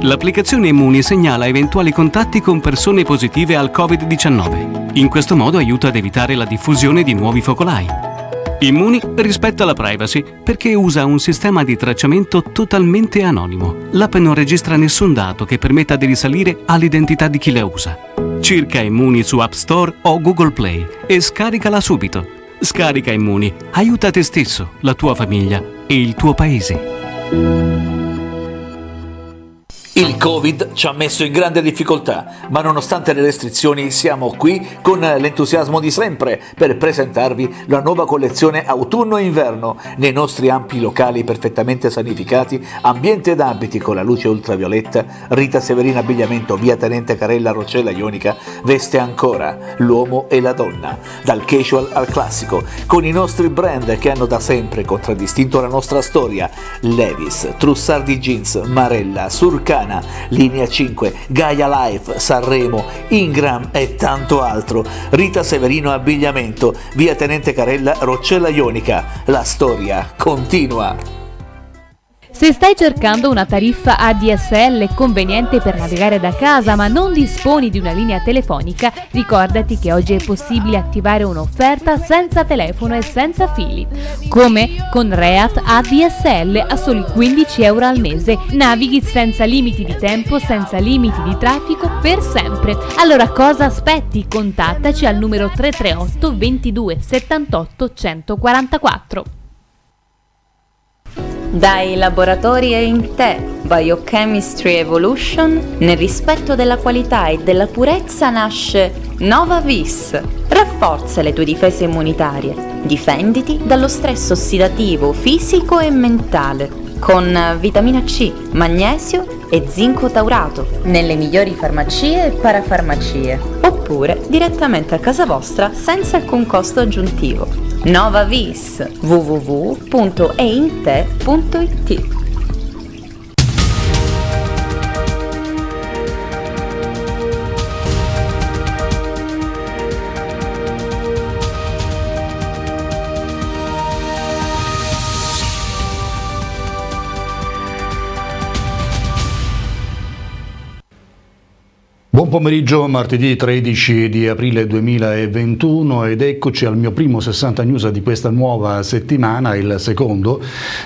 L'applicazione Immuni segnala eventuali contatti con persone positive al Covid-19. In questo modo aiuta ad evitare la diffusione di nuovi focolai. Immuni rispetta la privacy perché usa un sistema di tracciamento totalmente anonimo. L'app non registra nessun dato che permetta di risalire all'identità di chi la usa. Cerca Immuni su App Store o Google Play e scaricala subito. Scarica Immuni, aiuta te stesso, la tua famiglia e il tuo paese. Il Covid ci ha messo in grande difficoltà, ma nonostante le restrizioni siamo qui con l'entusiasmo di sempre per presentarvi la nuova collezione autunno-inverno nei nostri ampi locali perfettamente sanificati, ambiente ed abiti con la luce ultravioletta, Rita Severina Abbigliamento, via Tenente Carella Rocella Ionica, veste ancora l'uomo e la donna, dal casual al classico, con i nostri brand che hanno da sempre contraddistinto la nostra storia, Levis, Trussardi Jeans, Marella, Surcana, Tirana, Linea 5, Gaia Life, Sanremo, Ingram e tanto altro. Rita Severino Abbigliamento, via Tenente Carella, Roccella Ionica. La storia continua. Se stai cercando una tariffa ADSL conveniente per navigare da casa ma non disponi di una linea telefonica, ricordati che oggi è possibile attivare un'offerta senza telefono e senza fili. Come? Con Reat ADSL a soli 15 euro al mese. Navighi senza limiti di tempo, senza limiti di traffico per sempre. Allora cosa aspetti? Contattaci al numero 338 22 78 144. Dai laboratori EINTE Biochemistry Evolution, nel rispetto della qualità e della purezza nasce Nova Vis. Rafforza le tue difese immunitarie. Difenditi dallo stress ossidativo fisico e mentale con vitamina C, magnesio e zinco taurato nelle migliori farmacie e parafarmacie oppure direttamente a casa vostra senza alcun costo aggiuntivo. Nova Vis www.einte.it Buon pomeriggio, martedì 13 di aprile 2021 ed eccoci al mio primo 60 news di questa nuova settimana, il secondo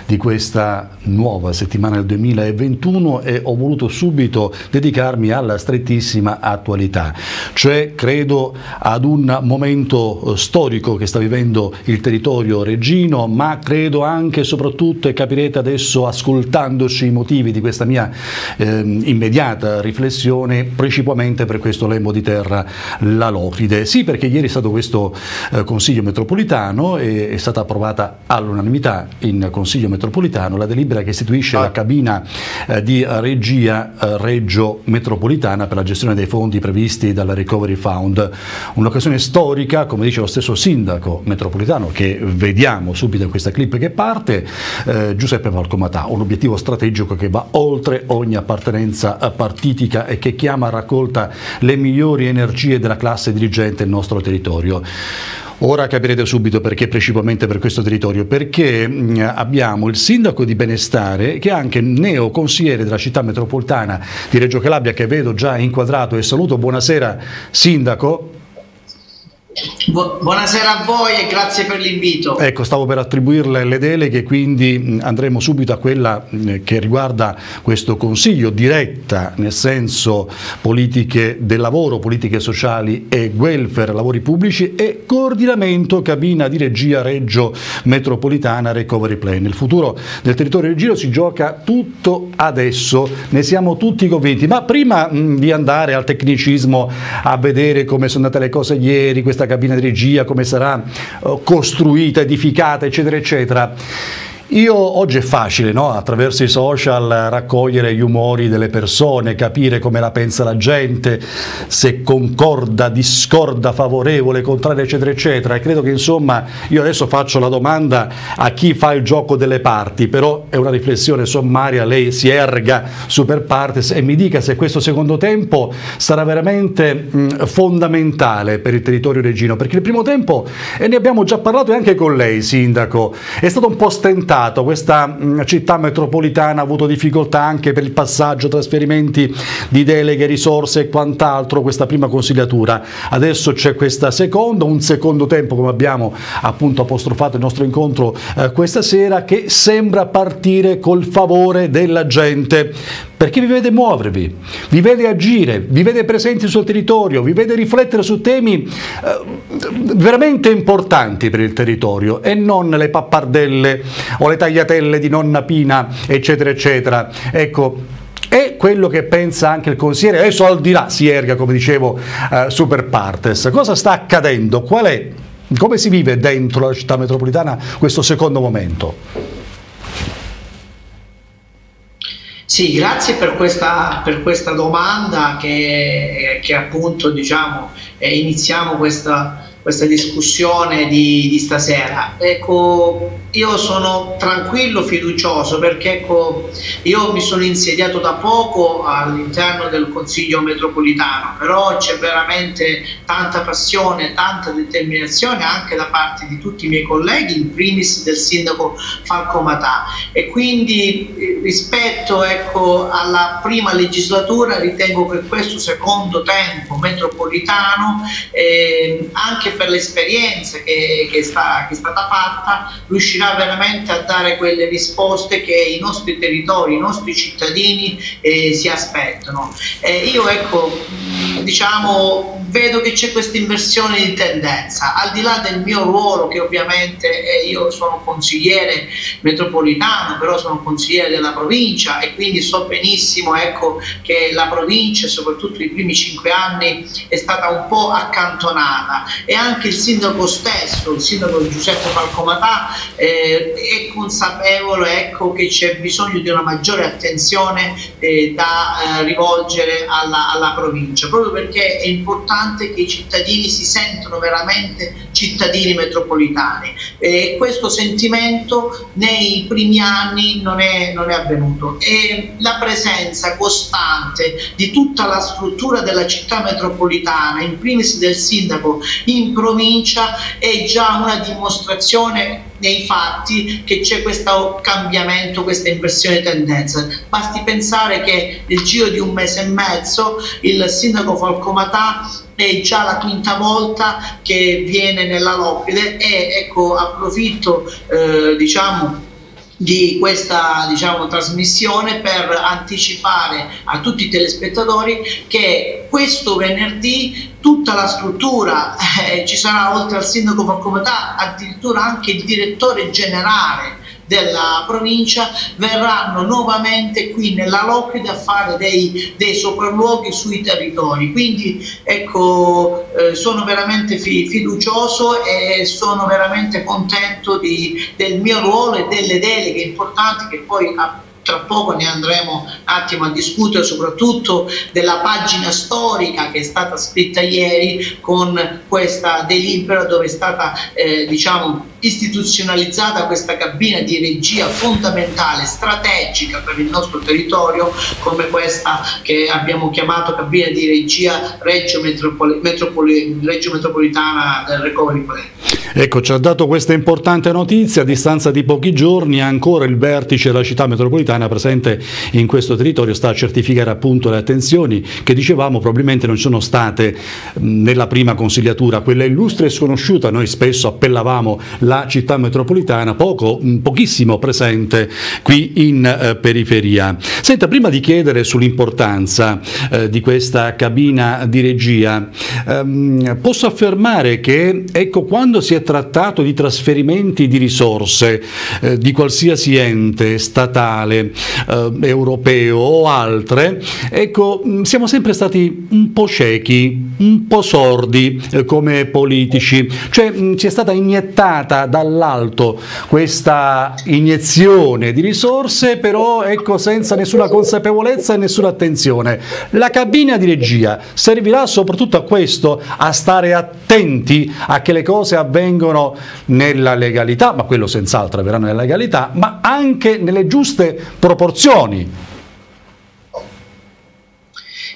di questa nuova settimana del 2021 e ho voluto subito dedicarmi alla strettissima attualità, cioè credo ad un momento storico che sta vivendo il territorio reggino, ma credo anche e soprattutto, e capirete adesso ascoltandoci i motivi di questa mia eh, immediata riflessione, principalmente per questo lembo di terra la Locride. Sì, perché ieri è stato questo eh, Consiglio metropolitano e è stata approvata all'unanimità in Consiglio metropolitano la delibera che istituisce ah. la cabina eh, di regia eh, Reggio Metropolitana per la gestione dei fondi previsti dalla Recovery Fund. Un'occasione storica, come dice lo stesso sindaco metropolitano che vediamo subito in questa clip che parte, eh, Giuseppe Valcomatà, un obiettivo strategico che va oltre ogni appartenenza eh, partitica e che chiama a raccolta raccolta le migliori energie della classe dirigente del nostro territorio. Ora capirete subito perché principalmente per questo territorio, perché abbiamo il sindaco di Benestare che è anche neo consigliere della città metropolitana di Reggio Calabria che vedo già inquadrato e saluto, buonasera sindaco. Buonasera a voi e grazie per l'invito. Ecco, stavo per attribuirle le deleghe, quindi andremo subito a quella che riguarda questo consiglio diretta, nel senso politiche del lavoro, politiche sociali e welfare, lavori pubblici e coordinamento cabina di regia Reggio Metropolitana Recovery Plan. Il futuro del territorio del Giro si gioca tutto adesso, ne siamo tutti convinti, ma prima di andare al tecnicismo a vedere come sono andate le cose ieri, questa questa cabina di regia, come sarà eh, costruita, edificata, eccetera, eccetera. Io oggi è facile no? attraverso i social raccogliere gli umori delle persone, capire come la pensa la gente, se concorda, discorda, favorevole, contraria eccetera eccetera e credo che insomma io adesso faccio la domanda a chi fa il gioco delle parti, però è una riflessione sommaria, lei si erga super partes e mi dica se questo secondo tempo sarà veramente mh, fondamentale per il territorio regino, perché il primo tempo, e ne abbiamo già parlato anche con lei sindaco, è stato un po' stentato complicato, questa mh, città metropolitana ha avuto difficoltà anche per il passaggio, trasferimenti di deleghe, risorse e quant'altro, questa prima consigliatura. Adesso c'è questa seconda, un secondo tempo come abbiamo appunto apostrofato il nostro incontro eh, questa sera che sembra partire col favore della gente perché vi vede muovervi, vi vede agire, vi vede presenti sul territorio, vi vede riflettere su temi eh, veramente importanti per il territorio e non le pappardelle o le tagliatelle di nonna Pina, eccetera, eccetera. Ecco, è quello che pensa anche il consigliere, adesso al di là si erga, come dicevo, eh, super partes. Cosa sta accadendo? Qual è, come si vive dentro la città metropolitana questo secondo momento? Sì, grazie per questa, per questa domanda che, che appunto diciamo, eh, iniziamo questa, questa discussione di, di, stasera. Ecco, io sono tranquillo, fiducioso perché ecco, io mi sono insediato da poco all'interno del Consiglio metropolitano, però c'è veramente tanta passione, tanta determinazione anche da parte di tutti i miei colleghi, in primis del sindaco Falco Matà e quindi eh, rispetto ecco, alla prima legislatura ritengo che questo secondo tempo metropolitano eh, anche per l'esperienza che, che, sta, che è stata fatta riuscirà veramente a dare quelle risposte che i nostri territori, i nostri cittadini eh, si aspettano. Eh, io ecco, diciamo, vedo che c'è questa inversione di tendenza, al di là del mio ruolo che ovviamente eh, io sono consigliere metropolitano, però sono consigliere della provincia e quindi so benissimo ecco, che la provincia, soprattutto i primi cinque anni, è stata un po' accantonata. E anche il sindaco stesso, il sindaco Giuseppe Falcomatà, eh, è consapevole ecco, che c'è bisogno di una maggiore attenzione eh, da eh, rivolgere alla, alla provincia, proprio perché è importante importante che i cittadini si sentono veramente cittadini metropolitani. E questo sentimento nei primi anni non è, non è avvenuto. E la presenza costante di tutta la struttura della città metropolitana, in primis del sindaco in provincia, è già una dimostrazione nei fatti che c'è questo cambiamento, questa inversione tendenza. Basti pensare che nel giro di un mese e mezzo il sindaco Falcomatà è già la quinta volta che viene nella Lopide e ecco approfitto eh, diciamo di questa diciamo, trasmissione per anticipare a tutti i telespettatori che questo venerdì tutta la struttura, eh, ci sarà oltre al sindaco Falcometà addirittura anche il direttore generale della provincia verranno nuovamente qui nella Locride a fare dei, dei sopralluoghi sui territori. Quindi ecco, eh, sono veramente fi, fiducioso e sono veramente contento di, del mio ruolo e delle deleghe importanti che poi tra poco ne andremo un attimo a discutere soprattutto della pagina storica che è stata scritta ieri con questa delibera dove è stata eh, diciamo istituzionalizzata questa cabina di regia fondamentale, strategica per il nostro territorio come questa che abbiamo chiamato cabina di regia Reggio, Metropoli Metropoli Reggio Metropolitana del Recovery Plan. Ecco, ci ha dato questa importante notizia, a distanza di pochi giorni ancora il vertice della città metropolitana presente in questo territorio sta a certificare appunto le attenzioni che dicevamo probabilmente non sono state nella prima consigliatura, quella illustre e sconosciuta, noi spesso appellavamo la città metropolitana, poco, pochissimo presente qui in eh, periferia. Senta, prima di chiedere sull'importanza eh, di questa cabina di regia, ehm, posso affermare che ecco, quando si è trattato di trasferimenti di risorse eh, di qualsiasi ente statale, eh, europeo o altre, ecco, siamo sempre stati un po' ciechi, un po' sordi eh, come politici, cioè ci è stata iniettata dall'alto questa iniezione di risorse, però ecco senza nessuna consapevolezza e nessuna attenzione. La cabina di regia servirà soprattutto a questo, a stare attenti a che le cose avvengono nella legalità, ma quello senz'altro avverrà nella legalità, ma anche nelle giuste proporzioni.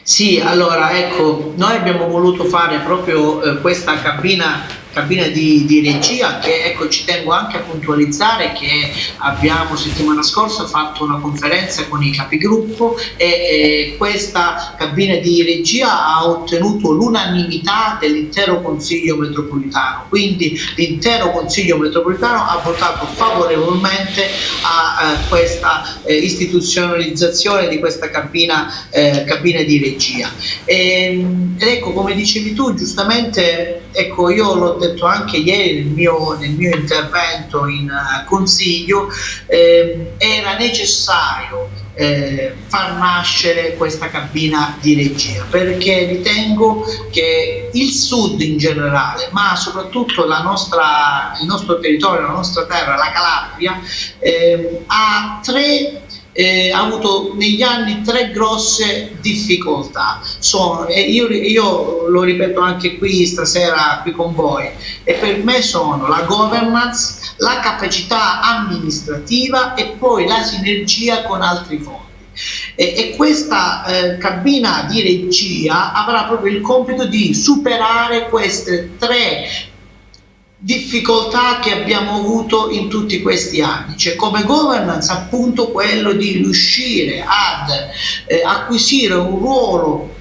Sì, allora ecco, noi abbiamo voluto fare proprio eh, questa cabina cabina di, di, regia che ecco ci tengo anche a puntualizzare che abbiamo settimana scorsa fatto una conferenza con i capigruppo e, e questa cabina di regia ha ottenuto l'unanimità dell'intero Consiglio metropolitano, quindi l'intero Consiglio metropolitano ha votato favorevolmente a eh, questa eh, istituzionalizzazione di questa cabina, eh, cabina di regia. E, ehm, ed ecco, come dicevi tu, giustamente, ecco, io l'ho detto anche ieri nel mio, nel mio intervento in uh, Consiglio, eh, era necessario eh, far nascere questa cabina di regia perché ritengo che il sud in generale ma soprattutto nostra, il nostro territorio, la nostra terra, la Calabria eh, ha tre eh, ha avuto negli anni tre grosse difficoltà. Sono, e io, io, lo ripeto anche qui stasera qui con voi, e per me sono la governance, la capacità amministrativa e poi la sinergia con altri fondi. E, questa eh, cabina di regia avrà proprio il compito di superare queste tre difficoltà che abbiamo avuto in tutti questi anni, cioè come governance appunto quello di riuscire ad eh, acquisire un ruolo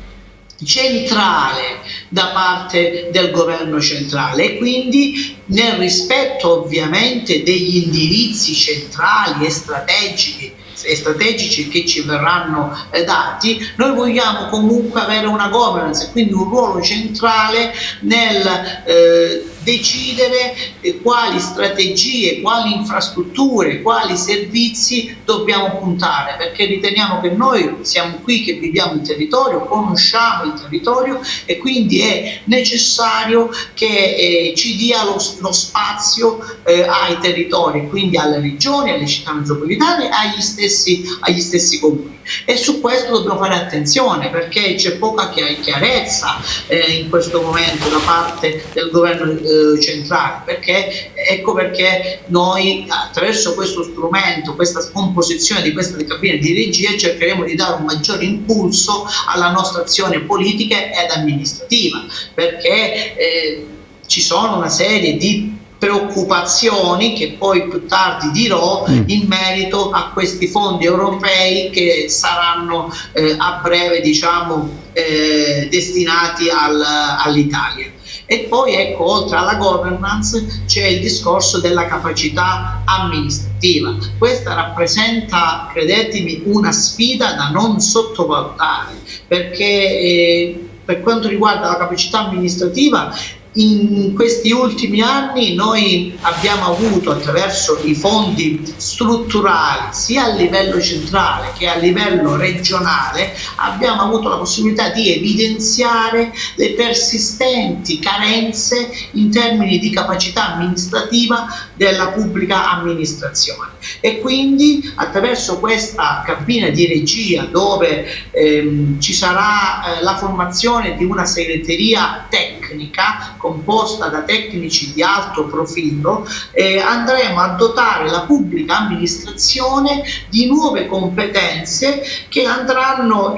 centrale da parte del governo centrale e quindi nel rispetto ovviamente degli indirizzi centrali e strategici e strategici che ci verranno eh, dati, noi vogliamo comunque avere una governance, quindi un ruolo centrale nel eh, decidere eh, quali strategie, quali infrastrutture, quali servizi dobbiamo puntare, perché riteniamo che noi siamo qui che viviamo il territorio, conosciamo il territorio e quindi è necessario che eh, ci dia lo, lo spazio eh, ai territori, quindi alle regioni, alle città metropolitane, agli stessi, agli stessi comuni. E su questo dobbiamo fare attenzione perché c'è poca chiarezza eh, in questo momento da parte del governo eh, centrale, perché ecco perché noi attraverso questo strumento, questa scomposizione di questa cabina di regia cercheremo di dare un maggiore impulso alla nostra azione politica ed amministrativa, perché eh, ci sono una serie di preoccupazioni che poi più tardi dirò mm. in merito a questi fondi europei che saranno eh, a breve diciamo eh, destinati al, all'Italia. E poi ecco, oltre alla governance c'è il discorso della capacità amministrativa. Questa rappresenta, credetemi, una sfida da non sottovalutare, perché eh, per quanto riguarda la capacità amministrativa in questi ultimi anni noi abbiamo avuto attraverso i fondi strutturali sia a livello centrale che a livello regionale abbiamo avuto la possibilità di evidenziare le persistenti carenze in termini di capacità amministrativa della pubblica amministrazione. E quindi attraverso questa cabina di regia dove ehm, ci sarà eh, la formazione di una segreteria tecnica composta da tecnici di alto profilo eh, andremo a dotare la pubblica amministrazione di nuove competenze che andranno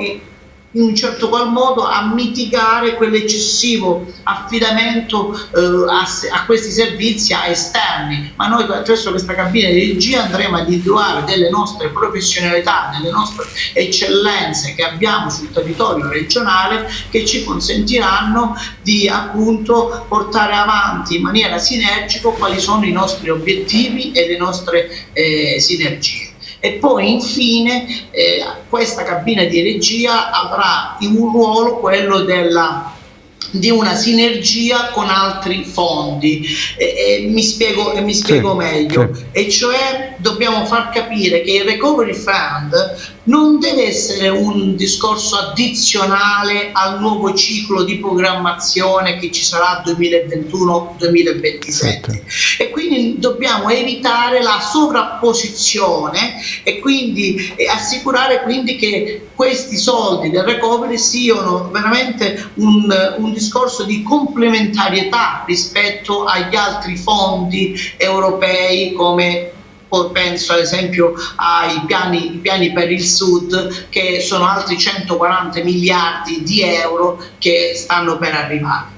in un certo qual modo a mitigare quell'eccessivo affidamento eh, a, a, questi servizi a esterni, ma noi attraverso questa cabina di regia andremo a individuare delle nostre professionalità, delle nostre eccellenze che abbiamo sul territorio regionale che ci consentiranno di appunto portare avanti in maniera sinergica quali sono i nostri obiettivi e le nostre eh, sinergie e poi infine eh, questa cabina di regia avrà un ruolo quello della di una sinergia con altri fondi e, e mi spiego, e mi spiego sì, meglio sì. e cioè dobbiamo far capire che il recovery fund non deve essere un discorso addizionale al nuovo ciclo di programmazione che ci sarà 2021-2027 e quindi dobbiamo evitare la sovrapposizione e quindi e assicurare quindi che questi soldi del recovery siano veramente un, un discorso di complementarietà rispetto agli altri fondi europei come penso ad esempio ai piani, piani, per il sud che sono altri 140 miliardi di euro che stanno per arrivare.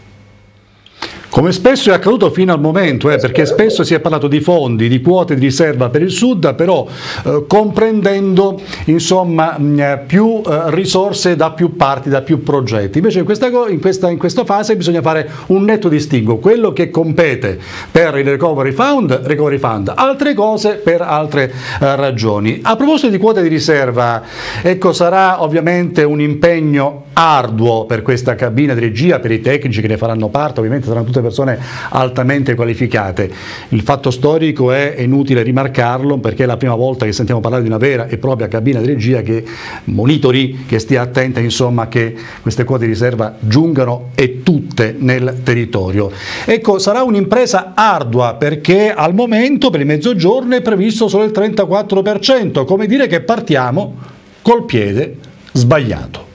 Come spesso è accaduto fino al momento, eh, perché spesso si è parlato di fondi, di quote di riserva per il Sud, però eh, comprendendo insomma, mh, eh, più eh, risorse da più parti, da più progetti. Invece in questa, in, questa, in questa, fase bisogna fare un netto distinguo, quello che compete per il Recovery Fund, Recovery Fund, altre cose per altre eh, ragioni. A proposito di quote di riserva, ecco, sarà ovviamente un impegno arduo per questa cabina di regia, per i tecnici che ne faranno parte, ovviamente saranno tutte persone altamente qualificate. Il fatto storico è, inutile rimarcarlo perché è la prima volta che sentiamo parlare di una vera e propria cabina di regia che monitori, che stia attenta insomma che queste quote di riserva giungano e tutte nel territorio. Ecco, sarà un'impresa ardua perché al momento per il mezzogiorno è previsto solo il 34%, come dire che partiamo col piede sbagliato.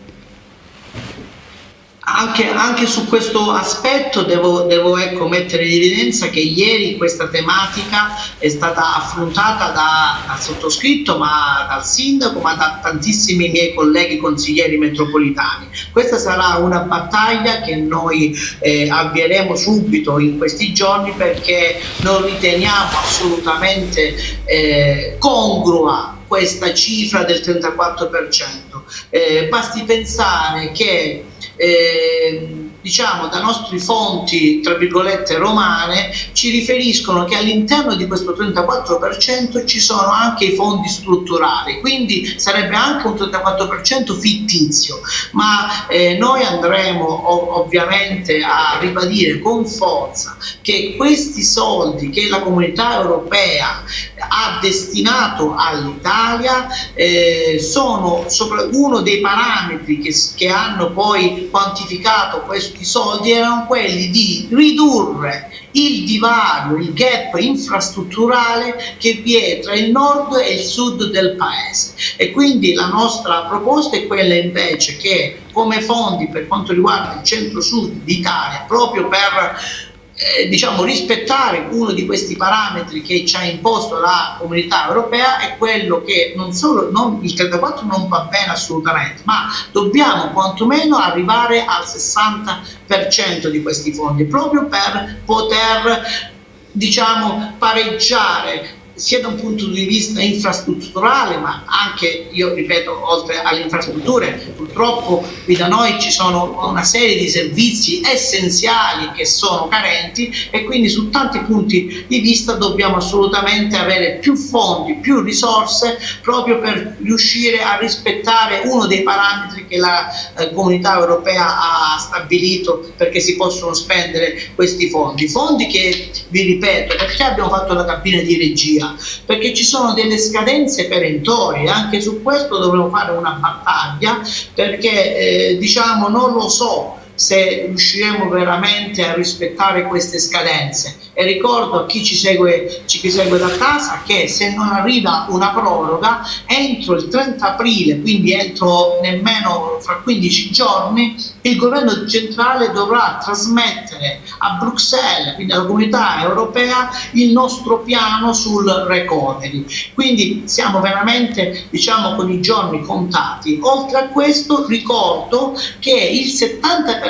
Anche, anche, su questo aspetto devo, devo ecco, mettere in evidenza che ieri questa tematica è stata affrontata da, dal sottoscritto, ma dal sindaco, ma da tantissimi miei colleghi consiglieri metropolitani. Questa sarà una battaglia che noi eh, avvieremo subito in questi giorni perché non riteniamo assolutamente eh, congrua questa cifra del 34%. Eh, basti pensare che eh, diciamo da nostre fonti tra virgolette romane ci riferiscono che all'interno di questo 34% ci sono anche i fondi strutturali quindi sarebbe anche un 34% fittizio. Ma eh, noi andremo ov ovviamente a ribadire con forza che questi soldi che la comunità europea ha destinato all'Italia eh, sono uno dei parametri che, che hanno poi quantificato questi soldi erano quelli di ridurre il divario, il gap infrastrutturale che vi è tra il nord e il sud del paese. E quindi la nostra proposta è quella invece che come fondi per quanto riguarda il centro-sud d'Italia proprio per eh, diciamo, rispettare uno di questi parametri che ci ha imposto la comunità europea è quello che non solo non, il 34 non va bene assolutamente, ma dobbiamo quantomeno arrivare al 60% di questi fondi proprio per poter diciamo, pareggiare sia da un punto di vista infrastrutturale, ma anche, io ripeto, oltre alle infrastrutture, purtroppo qui da noi ci sono una serie di servizi essenziali che sono carenti e quindi su tanti punti di vista dobbiamo assolutamente avere più fondi, più risorse proprio per riuscire a rispettare uno dei parametri che la eh, comunità europea ha stabilito perché si possono spendere questi fondi. Fondi che, vi ripeto, perché abbiamo fatto la cabina di regia? Via, perché ci sono delle scadenze perentorie, anche su questo dovremo fare una battaglia, perché eh, diciamo non lo so se riusciremo veramente a rispettare queste scadenze e ricordo a chi ci segue, chi segue da casa che se non arriva una proroga entro il 30 aprile, quindi entro nemmeno fra 15 giorni, il governo centrale dovrà trasmettere a Bruxelles, quindi alla comunità europea, il nostro piano sul recovery. Quindi siamo veramente diciamo con i giorni contati. Oltre a questo ricordo che il 70%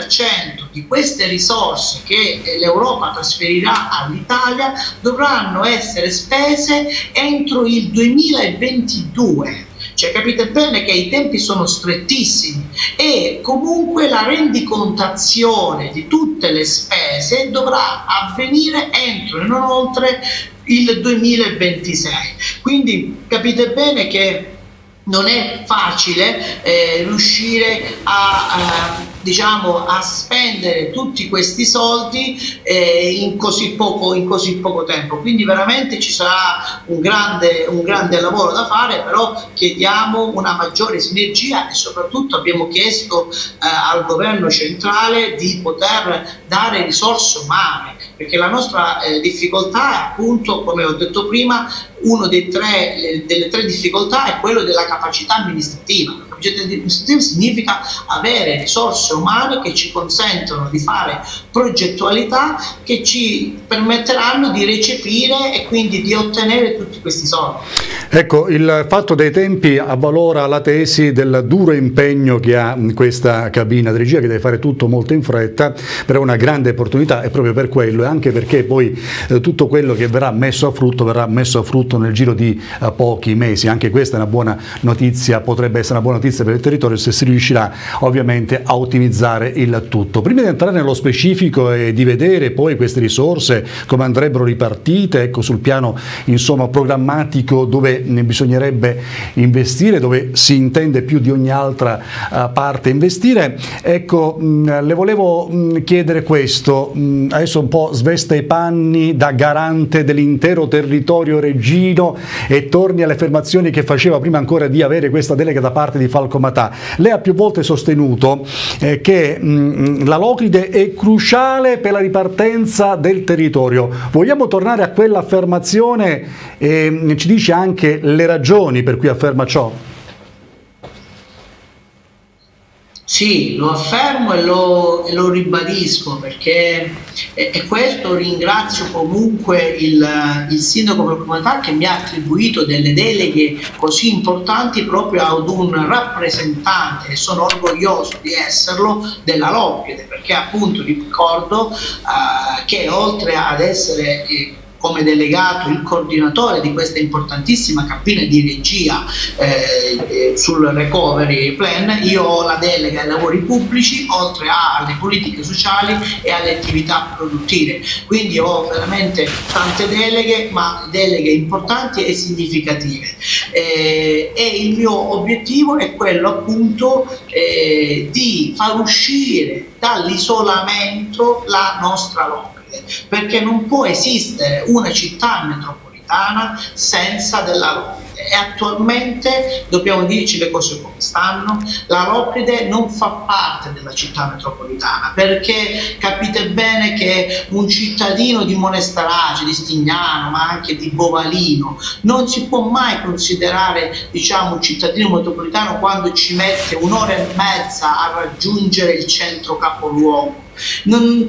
di queste risorse che l'Europa trasferirà all'Italia dovranno essere spese entro il 2022. Cioè capite bene che i tempi sono strettissimi e comunque la rendicontazione di tutte le spese dovrà avvenire entro e non oltre il 2026. Quindi capite bene che non è facile eh, riuscire a, a diciamo, a spendere tutti questi soldi eh, in, così poco, in, così poco, tempo. Quindi veramente ci sarà un grande, un grande lavoro da fare, però chiediamo una maggiore sinergia e soprattutto abbiamo chiesto eh, al governo centrale di poter dare risorse umane, perché la nostra eh, difficoltà è appunto, come ho detto prima, una delle tre difficoltà è quello della capacità amministrativa. La capacità amministrativa significa avere risorse umane che ci consentono di fare progettualità che ci permetteranno di recepire e quindi di ottenere tutti questi soldi. Ecco, il fatto dei tempi avvalora la tesi del duro impegno che ha questa cabina di regia che deve fare tutto molto in fretta, però è una grande opportunità e proprio per quello e anche perché poi eh, tutto quello che verrà messo a frutto verrà messo a frutto nel giro di eh, pochi mesi, anche questa è una buona notizia, potrebbe essere una buona notizia per il territorio se si riuscirà ovviamente a ottimizzare il tutto. Prima di entrare nello specifico e di vedere poi queste risorse come andrebbero ripartite, ecco sul piano insomma programmatico dove bisognerebbe investire, dove si intende più di ogni altra uh, parte investire. Ecco, mh, le volevo mh, chiedere questo, mh, adesso un po' svesta i panni da garante dell'intero territorio reggino e torni alle affermazioni che faceva prima ancora di avere questa delega da parte di Falco Matà. Lei ha più volte sostenuto eh, che la Locride è cruciale per la ripartenza del territorio. Vogliamo tornare a quell'affermazione e ci dice anche le ragioni per cui afferma ciò? Sì, lo affermo e lo, e lo ribadisco perché e, e, questo ringrazio comunque il, il sindaco per comunità che mi ha attribuito delle deleghe così importanti proprio ad un rappresentante e sono orgoglioso di esserlo della Loppide perché appunto ricordo uh, che oltre ad essere eh, come delegato il coordinatore di questa importantissima cabina di regia eh, eh, sul recovery plan, io ho la delega ai lavori pubblici oltre alle politiche sociali e alle attività produttive, quindi ho veramente tante deleghe, ma deleghe importanti e significative. Eh, e il mio obiettivo è quello appunto eh, di far uscire dall'isolamento la nostra lotta perché non può esistere una città metropolitana senza della Locride. E attualmente dobbiamo dirci le cose come stanno la Locride non fa parte della città metropolitana perché capite bene che un cittadino di Monestarace, di Stignano ma anche di Bovalino non si può mai considerare diciamo un cittadino metropolitano quando ci mette un'ora e mezza a raggiungere il centro capoluogo non,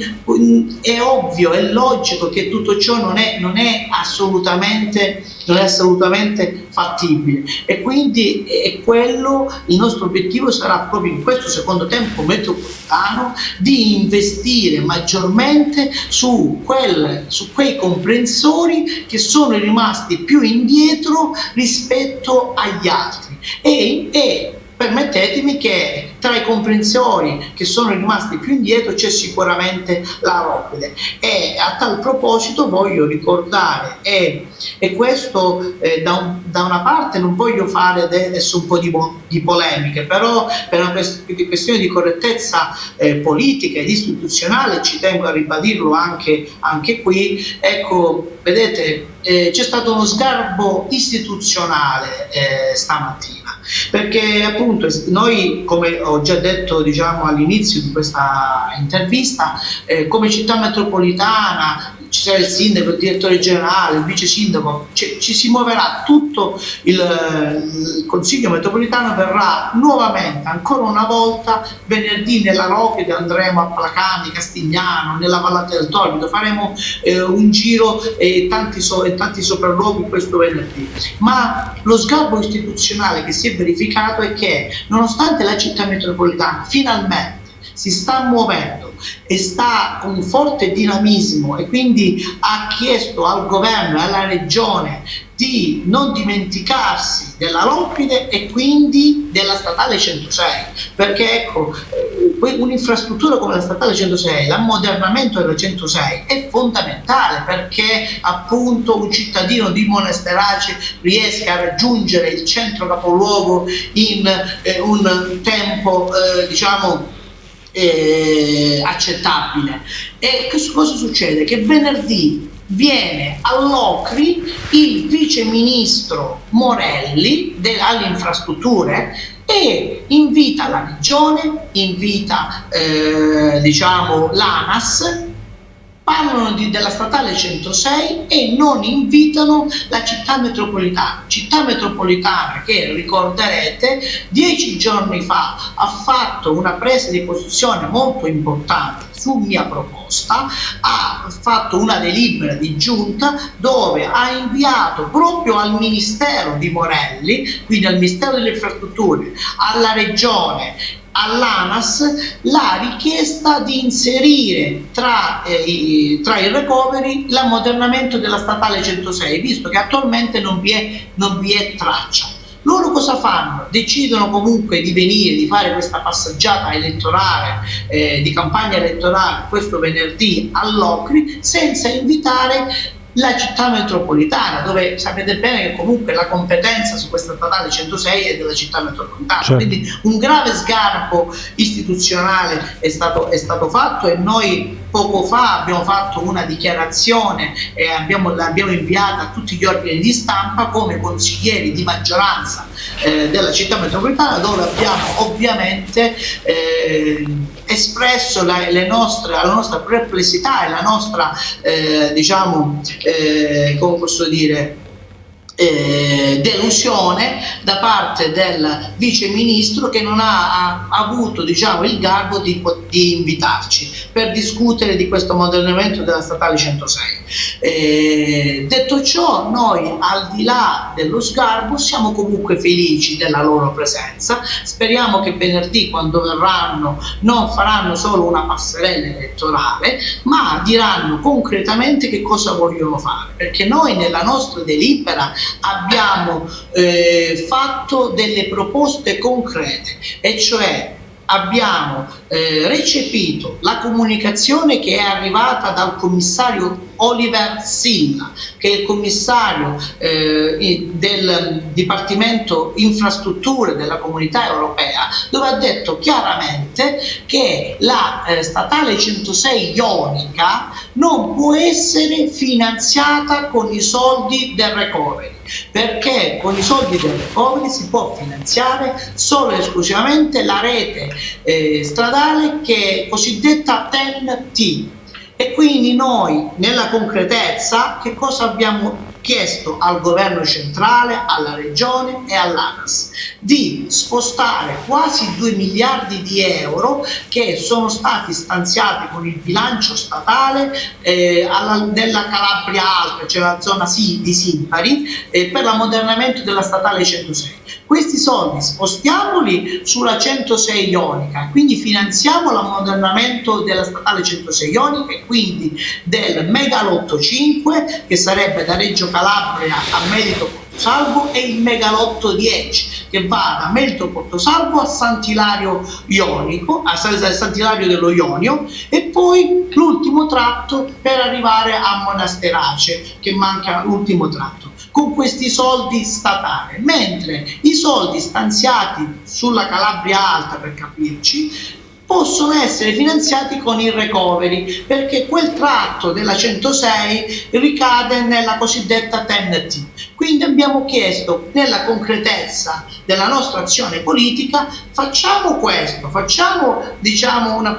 è ovvio, è logico che tutto ciò non è, non è, assolutamente, non è assolutamente fattibile. E quindi quello, il nostro obiettivo sarà proprio in questo secondo tempo metropolitano di investire maggiormente su, quel, su quei comprensori che sono rimasti più indietro rispetto agli altri. E, e permettetemi che tra i comprensori che sono rimasti più indietro c'è sicuramente la Ropide e a tal proposito voglio ricordare e, e questo eh, da, un, da, una parte non voglio fare adesso un po' di, di polemiche però per una questione di correttezza eh, politica ed istituzionale ci tengo a ribadirlo anche, anche qui ecco vedete eh, c'è stato uno sgarbo istituzionale eh, stamattina perché appunto noi come ho già detto diciamo, all'inizio di questa intervista eh, come città metropolitana ci sarà il sindaco, il direttore generale, il vice sindaco, ci, ci si muoverà tutto il, il, consiglio metropolitano verrà nuovamente, ancora una volta, venerdì nella Locide andremo a Placani, Castignano, nella Vallata del Torbido, faremo eh, un giro e tanti, so, e tanti sopralluoghi questo venerdì. Ma lo sgarbo istituzionale che si è verificato è che nonostante la città metropolitana finalmente si sta muovendo e sta con forte dinamismo e quindi ha chiesto al governo e alla regione di non dimenticarsi della Loppide e quindi della statale 106 perché ecco eh, un'infrastruttura come la statale 106 l'ammodernamento della 106 è fondamentale perché appunto un cittadino di Monasterace riesca a raggiungere il centro capoluogo in eh, un tempo eh, diciamo eh, accettabile. E cosa succede? Che venerdì viene all'Ocri il vice ministro Morelli alle infrastrutture e invita la regione, invita eh, diciamo l'ANAS parlano di, della statale 106 e non invitano la città metropolitana. Città metropolitana che ricorderete dieci giorni fa ha fatto una presa di posizione molto importante su mia proposta, ha fatto una delibera di giunta dove ha inviato proprio al Ministero di Morelli, quindi al Ministero delle Infrastrutture, alla Regione all'ANAS la richiesta di inserire tra, eh, tra, i recovery l'ammodernamento della statale 106, visto che attualmente non vi è, non vi è traccia. Loro cosa fanno? Decidono comunque di venire, di fare questa passeggiata elettorale, eh, di campagna elettorale questo venerdì all'Ocri senza invitare la città metropolitana, dove sapete bene che comunque la competenza su questa statale 106 è della città metropolitana, certo. quindi un grave sgarbo istituzionale è stato, è stato fatto e noi poco fa abbiamo fatto una dichiarazione e abbiamo, l'abbiamo inviata a tutti gli ordini di stampa come consiglieri di maggioranza eh, della città metropolitana dove abbiamo ovviamente eh, espresso la, nostre, la, nostra perplessità e la nostra eh, diciamo eh, come posso dire eh, delusione da parte del vice ministro che non ha, ha avuto diciamo, il garbo di, di, invitarci per discutere di questo modellamento della statale 106. Eh, detto ciò, noi al di là dello sgarbo siamo comunque felici della loro presenza, speriamo che venerdì quando verranno non faranno solo una passerella elettorale, ma diranno concretamente che cosa vogliono fare, perché noi nella nostra delibera abbiamo eh, fatto delle proposte concrete e cioè abbiamo eh, recepito la comunicazione che è arrivata dal commissario Oliver Silla, che è il commissario eh, del Dipartimento Infrastrutture della Comunità Europea, dove ha detto chiaramente che la eh, statale 106 Ionica non può essere finanziata con i soldi del recovery perché con i soldi del recovery si può finanziare solo e esclusivamente la rete eh, stradale che è cosiddetta TEN-T e quindi noi nella concretezza che cosa abbiamo chiesto al governo centrale, alla regione e all'ANAS di spostare quasi 2 miliardi di euro che sono stati stanziati con il bilancio statale eh, alla, della Calabria Alta, cioè la zona di Simpari, eh, per l'ammodernamento della statale 106. Questi soldi spostiamoli sulla 106 Ionica, quindi finanziamo l'ammodernamento della statale 106 Ionica e quindi del Megalotto 5 che sarebbe da Reggio Calabria a Merito Portosalvo e il Megalotto 10 che va da Merito Portosalvo a Sant'Ilario Ionico, a Sant'Ilario dello Ionio e poi l'ultimo tratto per arrivare a Monasterace che manca l'ultimo tratto con questi soldi statali, mentre i soldi stanziati sulla Calabria Alta, per capirci, possono essere finanziati con il recovery perché quel tratto della 106 ricade nella cosiddetta TEN-T. Quindi abbiamo chiesto nella concretezza della nostra azione politica facciamo questo, facciamo, diciamo, una,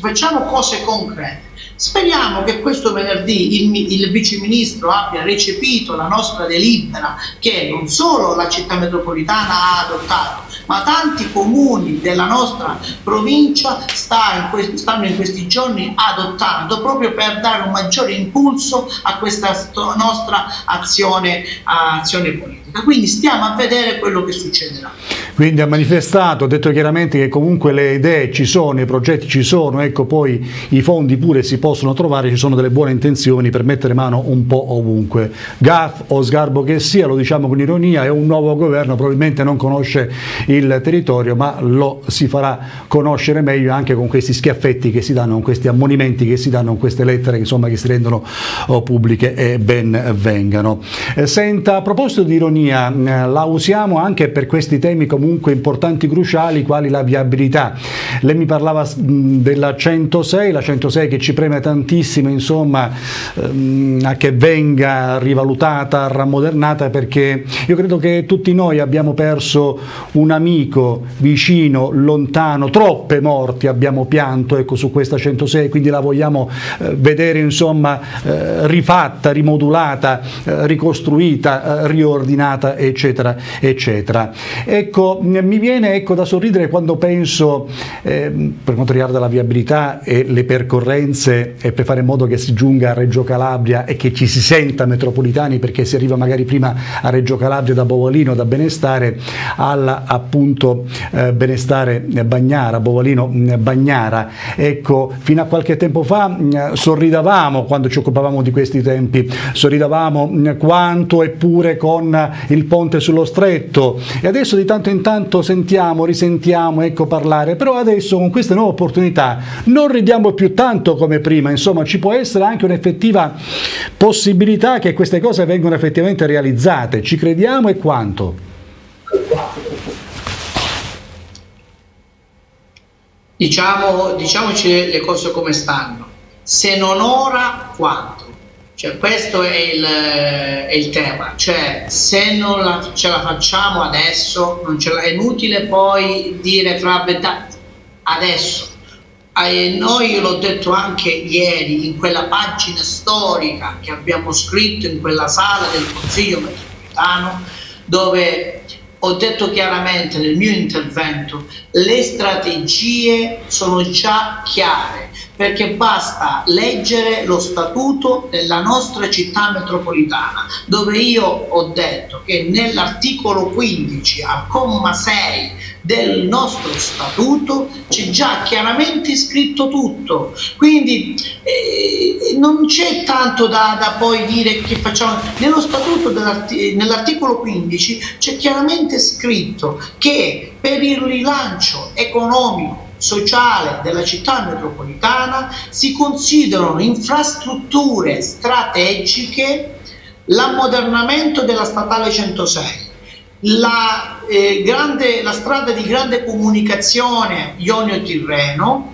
facciamo cose concrete. Speriamo che questo venerdì il, il Vice Ministro abbia recepito la nostra delibera che non solo la città metropolitana ha adottato, ma tanti comuni della nostra provincia stanno in questi giorni adottando proprio per dare un maggiore impulso a questa nostra azione, azione politica. Quindi stiamo a vedere quello che succederà. Quindi ha manifestato, ha detto chiaramente che comunque le idee ci sono, i progetti ci sono, ecco poi i fondi pure si possono trovare, ci sono delle buone intenzioni per mettere mano un po' ovunque. Gaff o sgarbo che sia, lo diciamo con ironia, è un nuovo governo, probabilmente non conosce il territorio, ma lo si farà conoscere meglio anche con questi schiaffetti che si danno, con questi ammonimenti che si danno, con queste lettere insomma, che si rendono oh, pubbliche e ben vengano. Eh, senta, a proposito di ironia, autonomia, eh, la usiamo anche per questi temi comunque importanti, cruciali, quali la viabilità. Lei mi parlava della 106, la 106 che ci preme tantissimo, insomma, ehm, a che venga rivalutata, rammodernata, perché io credo che tutti noi abbiamo perso un amico vicino, lontano, troppe morti abbiamo pianto ecco, su questa 106, quindi la vogliamo eh, vedere insomma eh, rifatta, rimodulata, ricostruita, eh, riordinata, eccetera, eccetera. Ecco, mi viene ecco, da sorridere quando penso, eh, per quanto riguarda la viabilità e le percorrenze e per fare in modo che si giunga a Reggio Calabria e che ci si senta metropolitani perché si arriva magari prima a Reggio Calabria da Bovalino, da Benestare, al appunto eh, Benestare Bagnara, Bovalino Bagnara. Ecco, fino a qualche tempo fa sorridavamo quando ci occupavamo di questi tempi, sorridavamo quanto eppure con il ponte sullo stretto. E adesso di tanto in tanto sentiamo, risentiamo, ecco parlare, però adesso con queste nuove opportunità non ridiamo più tanto come prima, insomma ci può essere anche un'effettiva possibilità che queste cose vengano effettivamente realizzate, ci crediamo e quanto? Diciamo, diciamoci le cose come stanno, se non ora, quando? Cioè, questo è il, è il, tema, cioè se non la, ce la facciamo adesso, la, è inutile poi dire fra vent'anni, adesso. Eh, noi l'ho detto anche ieri in quella pagina storica che abbiamo scritto in quella sala del Consiglio metropolitano dove ho detto chiaramente nel mio intervento le strategie sono già chiare perché basta leggere lo statuto della nostra città metropolitana, dove io ho detto che nell'articolo 15 al comma 6 del nostro statuto c'è già chiaramente scritto tutto, quindi eh, non c'è tanto da, da, poi dire che facciamo. Nello statuto nell'articolo 15 c'è chiaramente scritto che per il rilancio economico sociale della città metropolitana si considerano infrastrutture strategiche l'ammodernamento della statale 106 la, eh, grande, la strada di grande comunicazione Ionio-Tirreno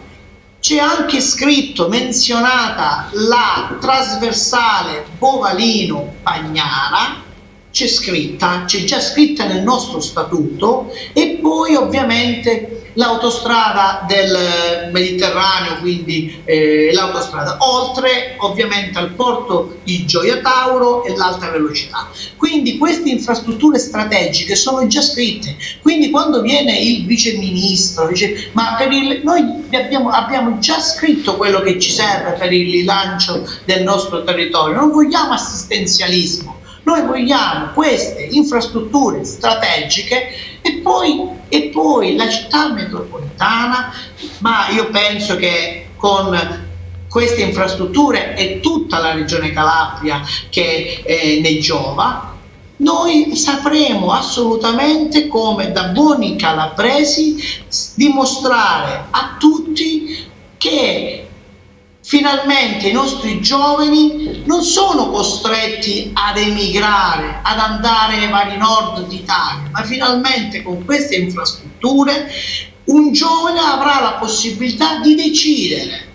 c'è anche scritto, menzionata la trasversale Bovalino-Pagnara c'è scritta, c'è già scritta nel nostro statuto e poi ovviamente l'autostrada del Mediterraneo, quindi eh, l'autostrada, oltre ovviamente al porto di Gioia Tauro e l'alta velocità. Quindi queste infrastrutture strategiche sono già scritte, quindi quando viene il vice ministro dice ma per il, noi abbiamo, abbiamo già scritto quello che ci serve per il rilancio del nostro territorio, non vogliamo assistenzialismo, noi vogliamo queste infrastrutture strategiche e poi, e poi la città metropolitana, ma io penso che con queste infrastrutture e tutta la regione Calabria che eh, ne giova, noi sapremo assolutamente come da buoni calabresi dimostrare a tutti che finalmente i nostri giovani non sono costretti ad emigrare, ad andare ai vari nord d'Italia, ma finalmente con queste infrastrutture un giovane avrà la possibilità di decidere,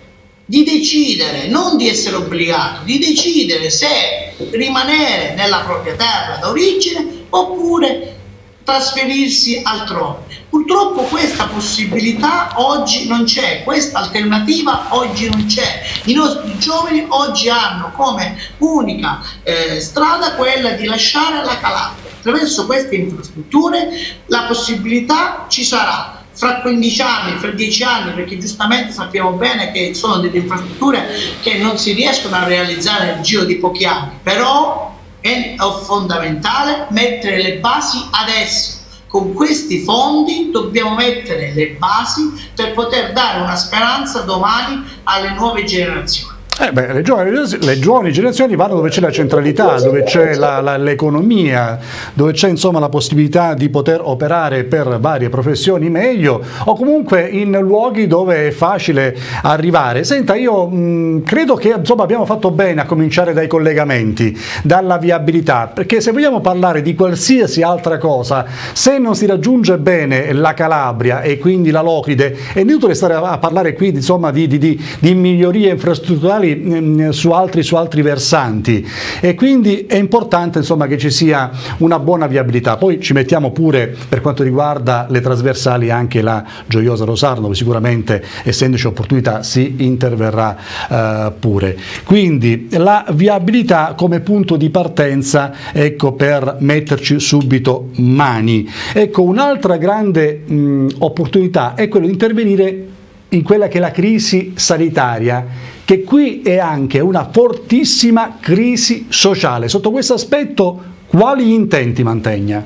di decidere, non di essere obbligato, di decidere se rimanere nella propria terra d'origine oppure trasferirsi altrove. Purtroppo questa possibilità oggi non c'è, questa alternativa oggi non c'è. I nostri giovani oggi hanno come unica eh, strada quella di lasciare la Calabria. Attraverso queste infrastrutture la possibilità ci sarà fra 15 anni, fra 10 anni, perché giustamente sappiamo bene che sono delle infrastrutture che non si riescono a realizzare nel giro di pochi anni, però è fondamentale mettere le basi adesso. Con questi fondi dobbiamo mettere le basi per poter dare una speranza domani alle nuove generazioni. Eh beh, le, giovani, le, giovani, generazioni vanno dove c'è la centralità, dove c'è l'economia, dove c'è insomma la possibilità di poter operare per varie professioni meglio o comunque in luoghi dove è facile arrivare. Senta, io mh, credo che insomma, abbiamo fatto bene a cominciare dai collegamenti, dalla viabilità, perché se vogliamo parlare di qualsiasi altra cosa, se non si raggiunge bene la Calabria e quindi la Locride, è inutile stare a, parlare qui insomma, di, di, di, di migliorie infrastrutturali magari mm, su altri, su altri versanti e quindi è importante insomma, che ci sia una buona viabilità. Poi ci mettiamo pure per quanto riguarda le trasversali anche la gioiosa Rosarno, sicuramente essendoci opportunità si interverrà eh, pure. Quindi la viabilità come punto di partenza ecco, per metterci subito mani. Ecco, un'altra grande mh, opportunità è quello di intervenire in quella che è la crisi sanitaria che qui è anche una fortissima crisi sociale. Sotto questo aspetto quali intenti mantegna?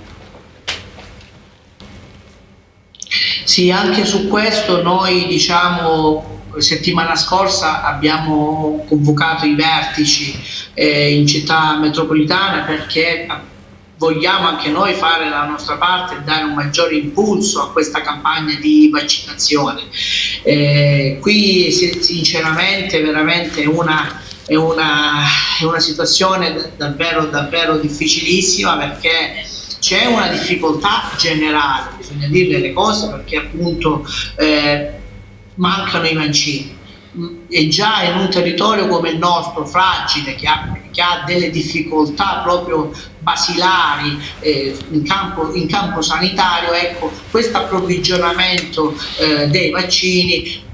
Sì, anche su questo noi diciamo settimana scorsa abbiamo convocato i vertici eh, in città metropolitana perché vogliamo anche noi fare la nostra parte e dare un maggiore impulso a questa campagna di vaccinazione. Eh, qui sinceramente veramente una, è, una, è una situazione davvero, davvero difficilissima perché c'è una difficoltà generale, bisogna dire le cose perché appunto eh, mancano i vaccini e già in un territorio come il nostro, fragile, che ha, che ha delle difficoltà proprio basilari eh, in, campo, in, campo, sanitario, ecco, questo approvvigionamento eh, dei vaccini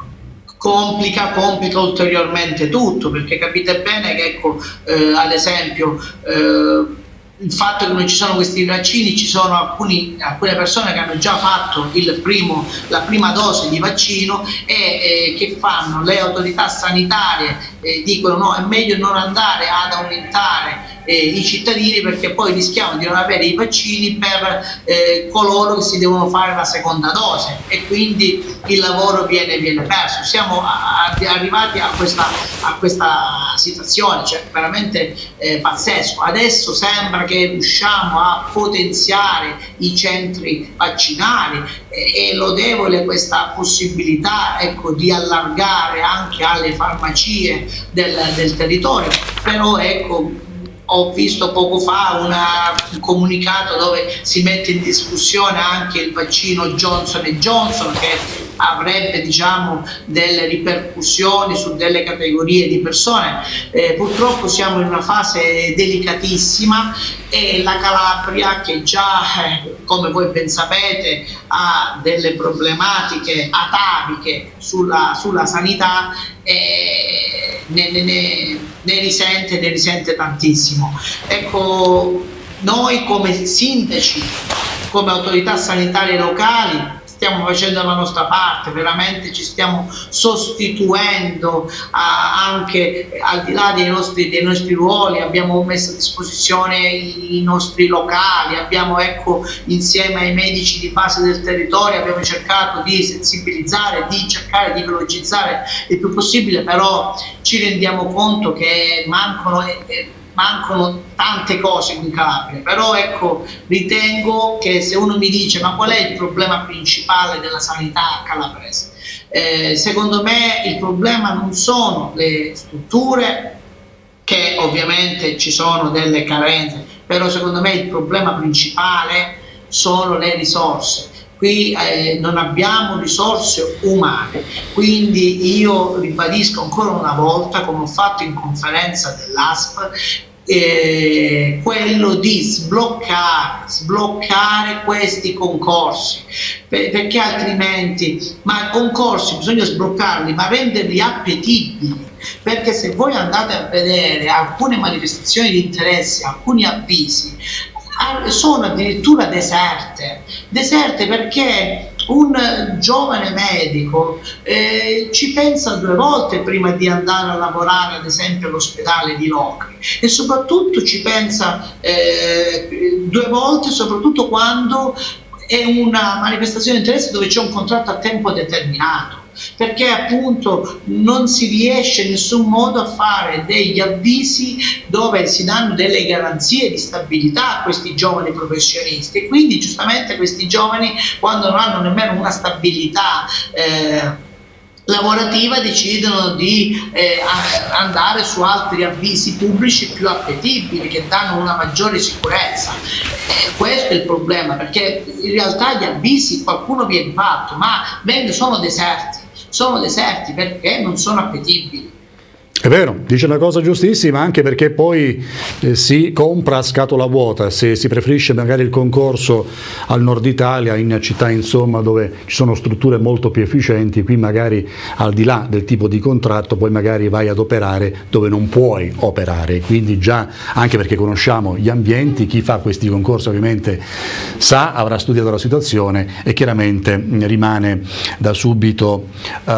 complica, complica ulteriormente tutto, perché capite bene che ecco, eh, ad esempio eh, il fatto che non ci sono questi vaccini, ci sono alcuni, alcune persone che hanno già fatto primo, la prima dose di vaccino e eh, che fanno le autorità sanitarie, eh, dicono no, è meglio non andare ad aumentare eh, i cittadini perché poi rischiamo di non avere i vaccini per eh, coloro che si devono fare la seconda dose e quindi il lavoro viene, viene perso. Siamo a, a, arrivati a questa, a questa, situazione, cioè veramente eh, pazzesco. Adesso sembra che riusciamo a potenziare i centri vaccinali e lodevole questa possibilità ecco, di allargare anche alle farmacie del, del territorio, però ecco, ho visto poco fa una, un comunicato dove si mette in discussione anche il vaccino Johnson Johnson che avrebbe diciamo, delle ripercussioni su delle categorie di persone. Eh, purtroppo siamo in una fase delicatissima e la Calabria che già, eh, come voi ben sapete, ha delle problematiche ataviche sulla, sulla sanità, eh, ne, ne, ne, risente, ne risente tantissimo. Ecco, noi come sindaci, come autorità sanitarie locali, stiamo facendo la nostra parte, veramente ci stiamo sostituendo a, anche al di là dei nostri, dei nostri, ruoli, abbiamo messo a disposizione i, i nostri locali, abbiamo ecco, insieme ai medici di base del territorio abbiamo cercato di sensibilizzare, di cercare di velocizzare il più possibile, però ci rendiamo conto che mancano... Eh, mancano tante cose in Calabria, però ecco, ritengo che se uno mi dice ma qual è il problema principale della sanità calabrese? Eh, secondo me il problema non sono le strutture, che ovviamente ci sono delle carenze, però secondo me il problema principale sono le risorse qui eh, non abbiamo risorse umane, quindi io ribadisco ancora una volta, come ho fatto in conferenza dell'ASP, eh, quello di sbloccare, sbloccare questi concorsi. Per, perché altrimenti ma concorsi bisogna sbloccarli ma renderli appetibili. Perché se voi andate a vedere alcune manifestazioni di interesse alcuni avvisi sono addirittura deserte, deserte perché un giovane medico eh, ci pensa due volte prima di andare a lavorare ad esempio all'ospedale di Locri. E soprattutto ci pensa eh, due volte soprattutto quando è una manifestazione di interesse dove c'è un contratto a tempo determinato perché appunto non si riesce in nessun modo a fare degli avvisi dove si danno delle garanzie di stabilità a questi giovani professionisti e quindi giustamente questi giovani quando non hanno nemmeno una stabilità eh, lavorativa decidono di eh, andare su altri avvisi pubblici più appetibili che danno una maggiore sicurezza. E questo è il problema perché in realtà gli avvisi qualcuno viene fatto ma sono deserti, sono deserti perché non sono appetibili. È vero, dice una cosa giustissima anche perché poi eh, si compra a scatola vuota, se si preferisce magari il concorso al nord Italia, in città insomma dove ci sono strutture molto più efficienti, qui magari al di là del tipo di contratto poi magari vai ad operare dove non puoi operare, quindi già anche perché conosciamo gli ambienti, chi fa questi concorsi ovviamente sa, avrà studiato la situazione e chiaramente rimane da subito uh,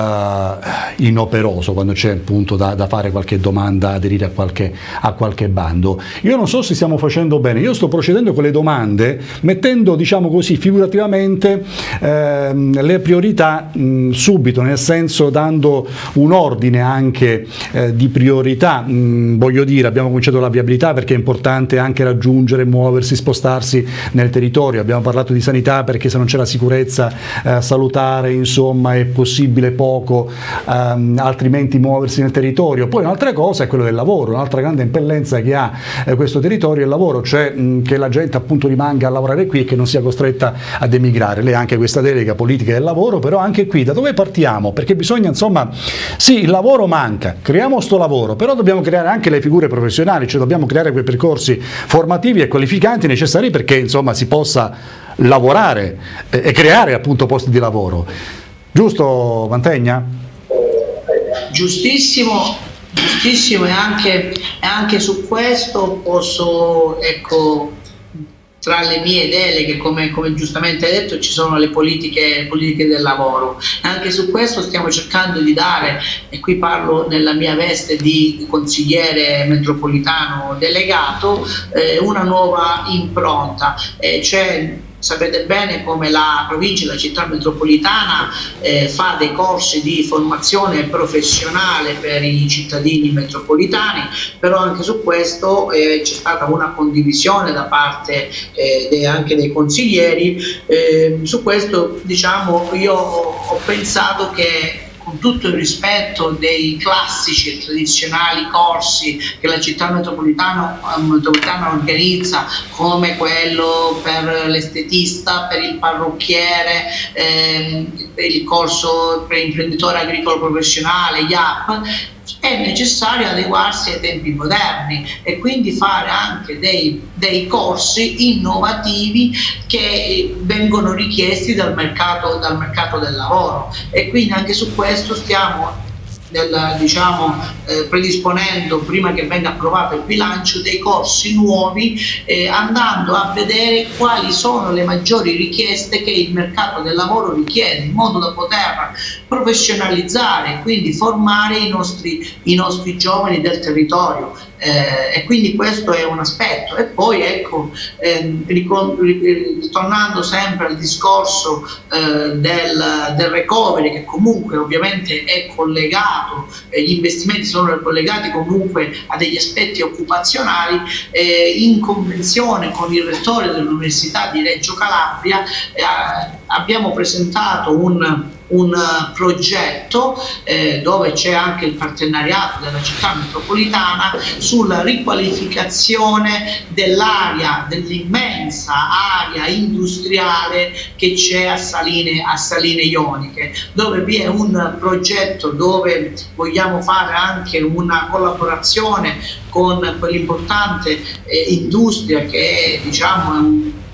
inoperoso quando c'è appunto da, da fare qualche domanda, aderire a qualche, a qualche bando. Io non so se stiamo facendo bene, io sto procedendo con le domande mettendo, diciamo così, figurativamente ehm, le priorità mh, subito, nel senso dando un ordine anche eh, di priorità. Mh, voglio dire, abbiamo cominciato la viabilità perché è importante anche raggiungere, muoversi, spostarsi nel territorio. Abbiamo parlato di sanità perché se non c'è la sicurezza eh, salutare, insomma, è possibile poco, ehm, altrimenti muoversi nel territorio territorio. Poi un'altra cosa è quello del lavoro, un'altra grande impellenza che ha eh, questo territorio è il lavoro, cioè mh, che la gente appunto rimanga a lavorare qui e che non sia costretta ad emigrare. Lei ha anche questa delega politica del lavoro, però anche qui da dove partiamo? Perché bisogna insomma, sì il lavoro manca, creiamo sto lavoro, però dobbiamo creare anche le figure professionali, cioè dobbiamo creare quei percorsi formativi e qualificanti necessari perché insomma si possa lavorare eh, e creare appunto posti di lavoro. Giusto Mantegna? Giustissimo, giustissimo e anche, anche su questo posso, ecco, tra le mie deleghe, come, come, giustamente hai detto, ci sono le politiche, politiche, del lavoro. Anche su questo stiamo cercando di dare, e qui parlo nella mia veste di consigliere metropolitano delegato, eh, una nuova impronta. Eh, cioè, Sapete bene come la provincia, la città metropolitana eh, fa dei corsi di formazione professionale per i cittadini metropolitani, però anche su questo eh, c'è stata una condivisione da parte eh, de, anche dei consiglieri. Eh, su questo diciamo io ho pensato che con tutto il rispetto dei classici e tradizionali corsi che la città metropolitana, metropolitana organizza, come quello per l'estetista, per il parrucchiere, ehm, per il corso per l'imprenditore agricolo professionale, IAP, è necessario adeguarsi ai tempi moderni e quindi fare anche dei, dei corsi innovativi che vengono richiesti dal mercato, dal mercato del lavoro. E quindi anche su questo stiamo del, diciamo, eh, predisponendo prima che venga approvato il bilancio dei corsi nuovi eh, andando a vedere quali sono le maggiori richieste che il mercato del lavoro richiede in modo da poter professionalizzare quindi formare i nostri, i nostri giovani del territorio. Eh, e quindi questo è un aspetto. E poi ecco ehm, ritornando sempre al discorso eh, del, del, recovery che comunque ovviamente è collegato eh, gli investimenti sono collegati comunque a degli aspetti occupazionali eh, in convenzione con il rettore dell'Università di Reggio Calabria eh, abbiamo presentato un un eh, progetto eh, dove c'è anche il partenariato della città metropolitana sulla riqualificazione dell'area, dell'immensa area industriale che c'è a Saline, a Saline Ioniche, dove vi è un progetto dove vogliamo fare anche una collaborazione con quell'importante eh, industria che è diciamo,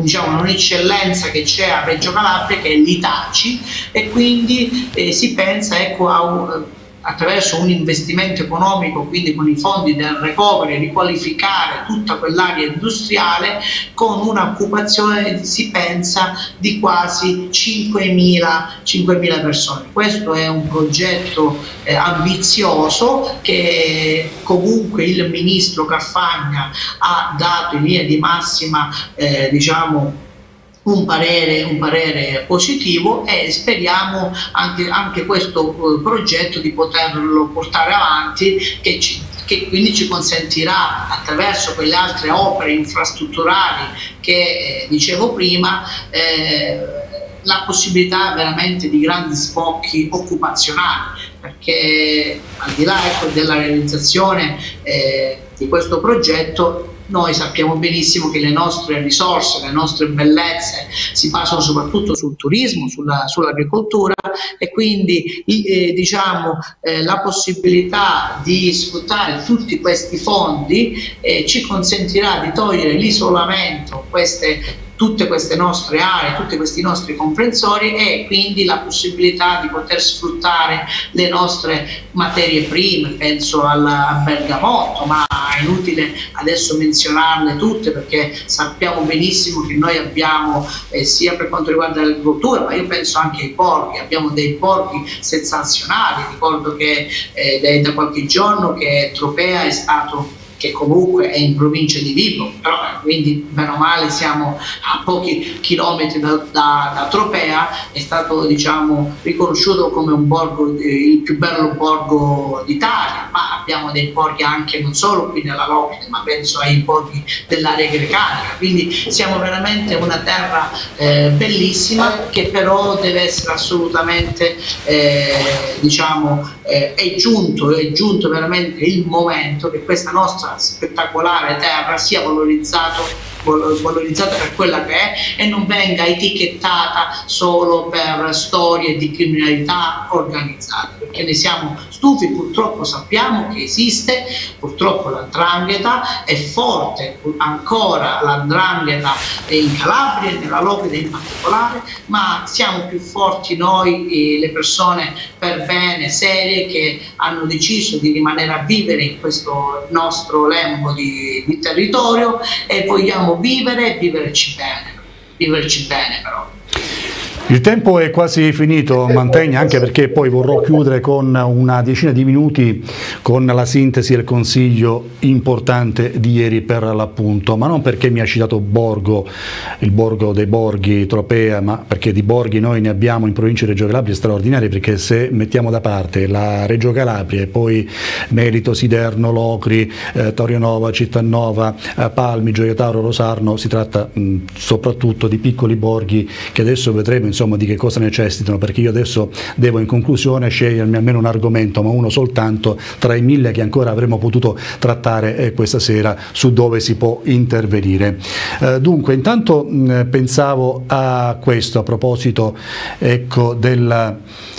diciamo, un'eccellenza che c'è a Reggio Calabria che è l'Itaci e quindi eh, si pensa ecco, a un, attraverso un investimento economico, quindi con i fondi del recovery, riqualificare tutta quell'area industriale con un'occupazione, si pensa, di quasi 5.000, persone. Questo è un progetto eh, ambizioso che comunque il ministro Carfagna ha dato in linea di massima, eh, diciamo, un parere, un parere positivo e speriamo anche, anche questo eh, progetto di poterlo portare avanti che ci, che quindi ci consentirà attraverso quelle altre opere infrastrutturali che eh, dicevo prima eh, la possibilità veramente di grandi sbocchi occupazionali perché al di là ecco, della realizzazione eh, di questo progetto noi sappiamo benissimo che le nostre risorse, le nostre bellezze si basano soprattutto sul turismo, sulla, sull'agricoltura e quindi eh, diciamo, eh, la possibilità di sfruttare tutti questi fondi eh, ci consentirà di togliere l'isolamento, queste tutte queste nostre aree, tutti questi nostri comprensori e quindi la possibilità di poter sfruttare le nostre materie prime, penso al bergamotto, ma è inutile adesso menzionarle tutte perché sappiamo benissimo che noi abbiamo eh, sia per quanto riguarda l'agricoltura, ma io penso anche ai porchi, abbiamo dei porchi sensazionali, ricordo che eh, da qualche giorno che Tropea è stato che comunque è in provincia di Vibo, però quindi meno male siamo a pochi chilometri da, da, da Tropea, è stato diciamo, riconosciuto come borgo, eh, il più bello borgo d'Italia, ma abbiamo dei borghi anche non solo qui nella Lopide, ma penso ai borghi dell'area grecanica, quindi siamo veramente una terra eh, bellissima che però deve essere assolutamente eh, diciamo, eh, è, giunto, è giunto veramente il momento che questa nostra spettacolare terra sia valorizzato valorizzata per quella che è e non venga etichettata solo per storie di criminalità organizzata, perché ne siamo stufi, purtroppo sappiamo che esiste, purtroppo l'andrangheta è forte, ancora l'andrangheta in Calabria nella Lopide in particolare, ma siamo più forti noi, le persone per bene, serie, che hanno deciso di rimanere a vivere in questo nostro lembo di, di territorio e vogliamo vivere e viverci bene, viverci bene però. Il tempo è quasi finito, Mantegna, anche perché poi vorrò chiudere con una decina di minuti con la sintesi il consiglio importante di ieri per l'appunto, ma non perché mi ha citato Borgo, il Borgo dei Borghi, Tropea, ma perché di Borghi noi ne abbiamo in provincia di Reggio Calabria straordinari, perché se mettiamo da parte la Reggio Calabria e poi Merito, Siderno, Locri, eh, Torionova, Cittanova, eh, Palmi, Gioia Tauro, Rosarno, si tratta mh, soprattutto di piccoli borghi che adesso vedremo insomma, di che cosa necessitano, perché io adesso devo in conclusione scegliermi almeno un argomento, ma uno soltanto tra i mille che ancora avremmo potuto trattare eh, questa sera su dove si può intervenire. Eh, dunque, intanto mh, pensavo a questo a proposito ecco, del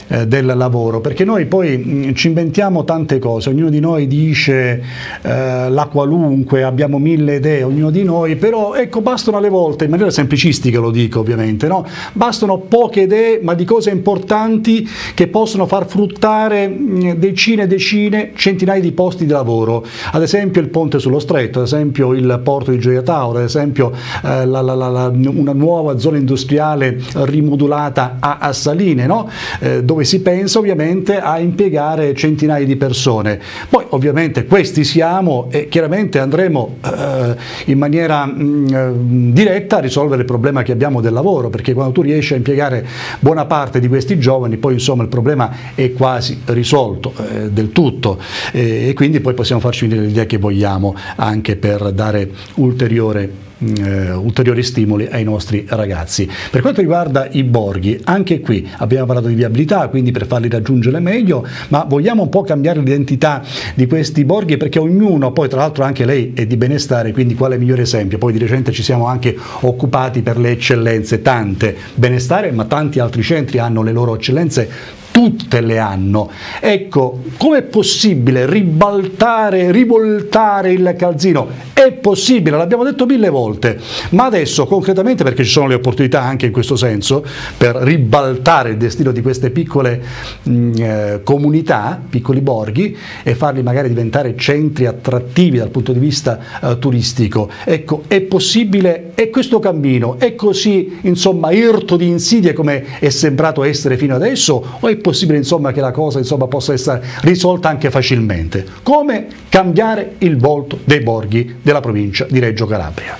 eh, del lavoro, perché noi poi mh, mm, ci inventiamo tante cose, ognuno di noi dice eh, la qualunque, abbiamo mille idee, ognuno di noi, però ecco bastano alle volte, in maniera semplicistica lo dico ovviamente, no? bastano poche idee ma di cose importanti che possono far fruttare mh, mm, decine e decine, centinaia di posti di lavoro, ad esempio il ponte sullo stretto, ad esempio il porto di Gioia Tauro, ad esempio eh, la, la, la, una nuova zona industriale rimodulata a, a Saline, no? eh, dove dove si pensa ovviamente a impiegare centinaia di persone. Poi ovviamente questi siamo e chiaramente andremo eh, in maniera mh, mm, diretta a risolvere il problema che abbiamo del lavoro, perché quando tu riesci a impiegare buona parte di questi giovani, poi insomma il problema è quasi risolto eh, del tutto e, e quindi poi possiamo farci venire l'idea che vogliamo anche per dare ulteriore eh, ulteriori stimoli ai nostri ragazzi. Per quanto riguarda i borghi, anche qui abbiamo parlato di viabilità, quindi per farli raggiungere meglio, ma vogliamo un po' cambiare l'identità di questi borghi perché ognuno, poi tra l'altro anche lei è di benestare, quindi quale migliore esempio? Poi di recente ci siamo anche occupati per le eccellenze, tante benestare, ma tanti altri centri hanno le loro eccellenze tutte le hanno. Ecco, com'è possibile ribaltare, rivoltare il calzino? È possibile, l'abbiamo detto mille volte, ma adesso concretamente, perché ci sono le opportunità anche in questo senso, per ribaltare il destino di queste piccole mh, mm, eh, comunità, piccoli borghi, e farli magari diventare centri attrattivi dal punto di vista eh, turistico. Ecco, è possibile, è questo cammino, è così, insomma, irto di insidie come è sembrato essere fino adesso, o è possibile insomma, che la cosa insomma, possa essere risolta anche facilmente. Come cambiare il volto dei borghi della provincia di Reggio Calabria?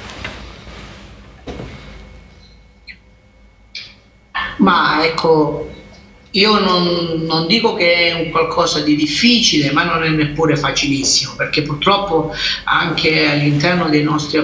Ma ecco, io non, non, dico che è un qualcosa di difficile, ma non è neppure facilissimo, perché purtroppo anche all'interno dei nostri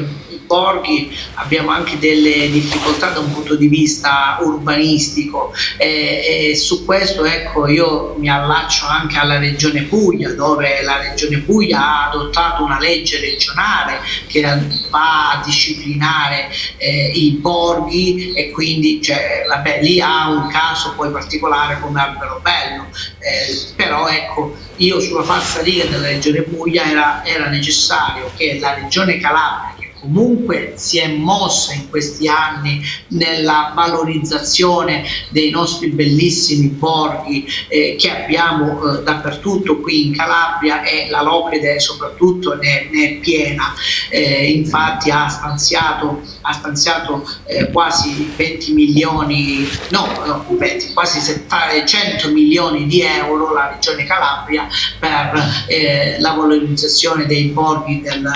borghi abbiamo anche delle difficoltà da un punto di vista urbanistico. E, e su questo ecco io mi allaccio anche alla regione Puglia dove la regione Puglia ha adottato una legge regionale che va a disciplinare eh, i borghi e quindi cioè, vabbè, lì ha un caso poi particolare come Alberobello eh, però ecco io sulla falsa riga della regione Puglia era, era necessario che la regione Calabria comunque si è mossa in questi anni nella valorizzazione dei nostri bellissimi borghi eh, che abbiamo eh, dappertutto qui in Calabria e la Locrede soprattutto ne, ne è piena, eh, infatti ha stanziato, ha stanziato eh, quasi 20 milioni, no, no 20, quasi 100 milioni di euro la regione Calabria per eh, la valorizzazione dei borghi del,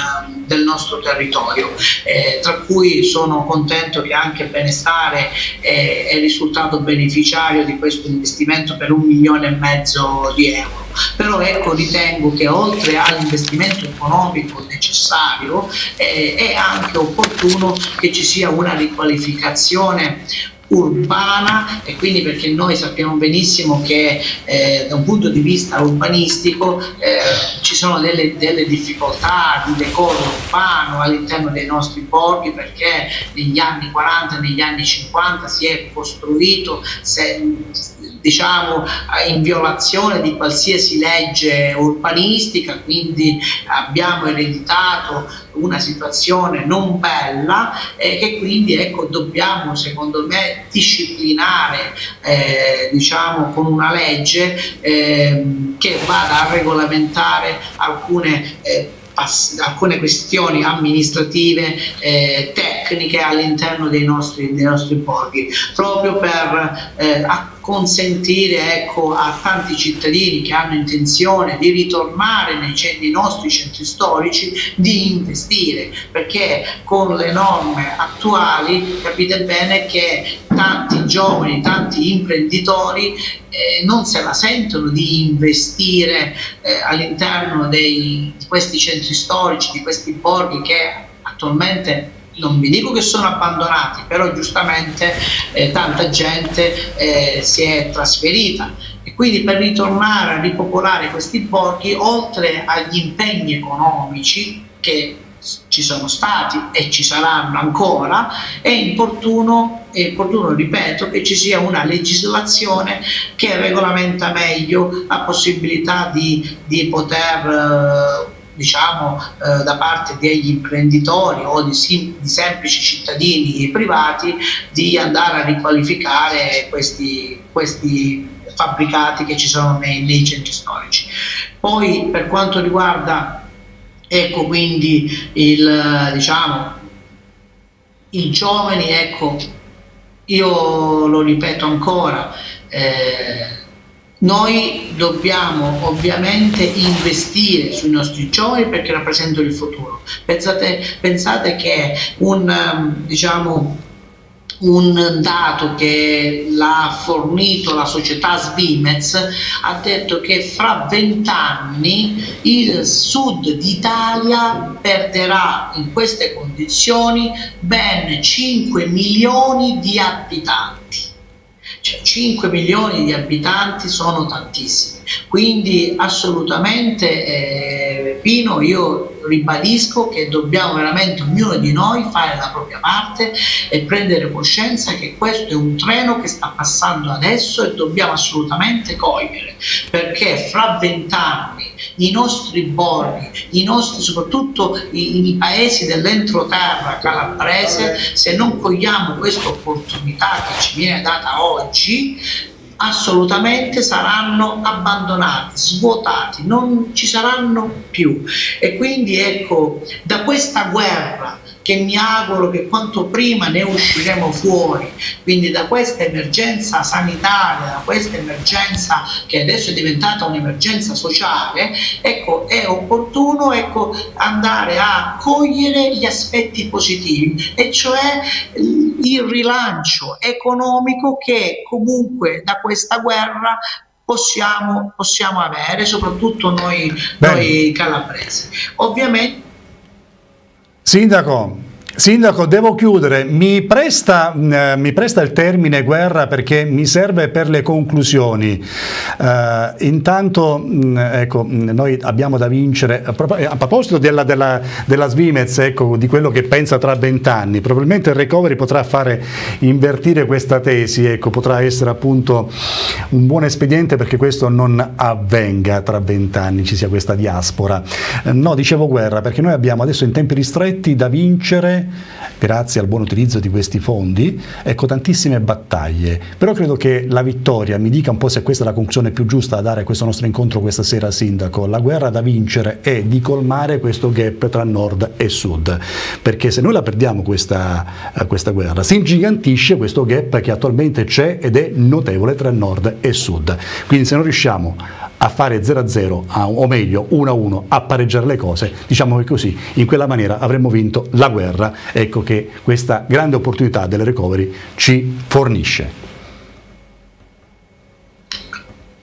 del nostro territorio territorio, eh, tra cui sono contento che anche Benestare eh, è risultato beneficiario di questo investimento per un milione e mezzo di euro. Però ecco, ritengo che oltre all'investimento economico necessario eh, è anche opportuno che ci sia una riqualificazione urbana e quindi perché noi sappiamo benissimo che eh, da un punto di vista urbanistico eh, ci sono delle, delle, difficoltà di decoro urbano all'interno dei nostri borghi perché negli anni 40, negli anni 50 si è costruito se, diciamo in violazione di qualsiasi legge urbanistica, quindi abbiamo ereditato una situazione non bella e che quindi ecco, dobbiamo secondo me disciplinare eh, diciamo con una legge eh, che vada a regolamentare alcune eh, alcune questioni amministrative, eh, tecniche all'interno dei nostri, dei nostri borghi, proprio per eh, consentire ecco, a tanti cittadini che hanno intenzione di ritornare nei, nei, nostri centri storici di investire, perché con le norme attuali capite bene che tanti giovani, tanti imprenditori eh, non se la sentono di investire eh, all'interno di questi centri storici, di questi borghi che attualmente non vi dico che sono abbandonati, però giustamente eh, tanta gente eh, si è trasferita. E quindi per ritornare a ripopolare questi borghi, oltre agli impegni economici che ci sono stati e ci saranno ancora, è opportuno, è opportuno, ripeto, che ci sia una legislazione che regolamenta meglio la possibilità di, di poter eh, diciamo, eh, da parte degli imprenditori o di, di, semplici cittadini privati di andare a riqualificare questi, questi fabbricati che ci sono nei, nei centri storici. Poi per quanto riguarda ecco quindi il diciamo i giovani ecco io lo ripeto ancora eh, noi dobbiamo ovviamente investire sui nostri giovani perché rappresentano il futuro. Pensate, pensate che un, um, diciamo, un dato che l'ha fornito la società Svimez ha detto che fra vent'anni il sud d'Italia perderà in queste condizioni ben 5 milioni di abitanti cioè 5 milioni di abitanti sono tantissimi, quindi assolutamente eh, Pino io ribadisco che dobbiamo veramente ognuno di noi fare la propria parte e prendere coscienza che questo è un treno che sta passando adesso e dobbiamo assolutamente cogliere. Perché fra vent'anni i nostri borghi, i nostri, soprattutto i, i paesi dell'entroterra calabrese, se non cogliamo questa opportunità che ci viene data oggi, assolutamente saranno abbandonati, svuotati, non ci saranno più. E quindi ecco, da questa guerra che mi auguro che quanto prima ne usciremo fuori. Quindi da questa emergenza sanitaria, da questa emergenza che adesso è diventata un'emergenza sociale, ecco, è opportuno ecco, andare a cogliere gli aspetti positivi, e cioè il rilancio economico che comunque da questa guerra possiamo, possiamo avere, soprattutto noi, noi calabresi. Ovviamente. Sindaco, Sindaco, devo chiudere. Mi presta, eh, mi presta, il termine guerra perché mi serve per le conclusioni. Uh, intanto, mh, mm, ecco, mm, noi abbiamo da vincere, a, prop a proposito della, della, della Svimez, ecco, di quello che pensa tra vent'anni, probabilmente il recovery potrà fare invertire questa tesi, ecco, potrà essere appunto un buon espediente perché questo non avvenga tra vent'anni, ci sia questa diaspora. Uh, no, dicevo guerra perché noi abbiamo adesso in tempi ristretti da vincere grazie al buon utilizzo di questi fondi, ecco tantissime battaglie, però credo che la vittoria, mi dica un po' se questa è la conclusione più giusta da dare a questo nostro incontro questa sera Sindaco, la guerra da vincere è di colmare questo gap tra nord e sud, perché se noi la perdiamo questa, questa guerra si ingigantisce questo gap che attualmente c'è ed è notevole tra nord e sud, quindi se non riusciamo a fare 0-0 o meglio 1-1 a pareggiare le cose, diciamo che così in quella maniera avremmo vinto la guerra, ecco che questa grande opportunità delle recovery ci fornisce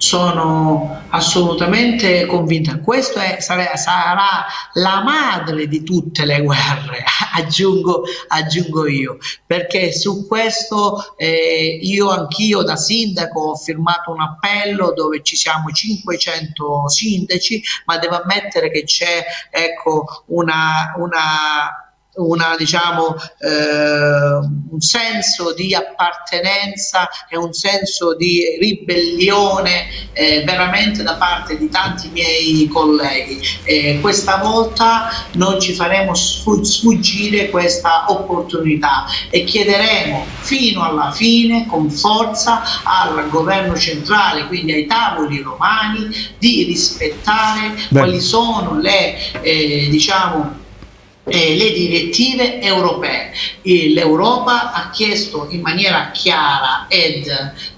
sono assolutamente convinta. Questo è, sarà la madre di tutte le guerre, aggiungo, aggiungo io, perché su questo eh, io anch'io da sindaco ho firmato un appello dove ci siamo 500 sindaci, ma devo ammettere che c'è ecco, una, una una, diciamo, eh, un senso di appartenenza e un senso di ribellione eh, veramente da parte di tanti miei colleghi. Eh, questa volta non ci faremo sfuggire questa opportunità e chiederemo fino alla fine con forza al governo centrale, quindi ai tavoli romani, di rispettare Beh. quali sono le eh, diciamo, eh, le direttive europee. L'Europa ha chiesto in maniera chiara ed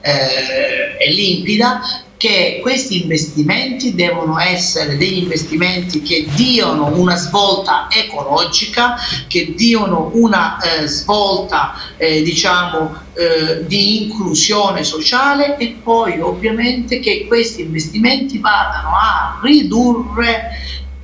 eh, limpida che questi investimenti devono essere degli investimenti che diano una svolta ecologica, che diano una eh, svolta eh, diciamo eh, di inclusione sociale e poi ovviamente che questi investimenti vadano a ridurre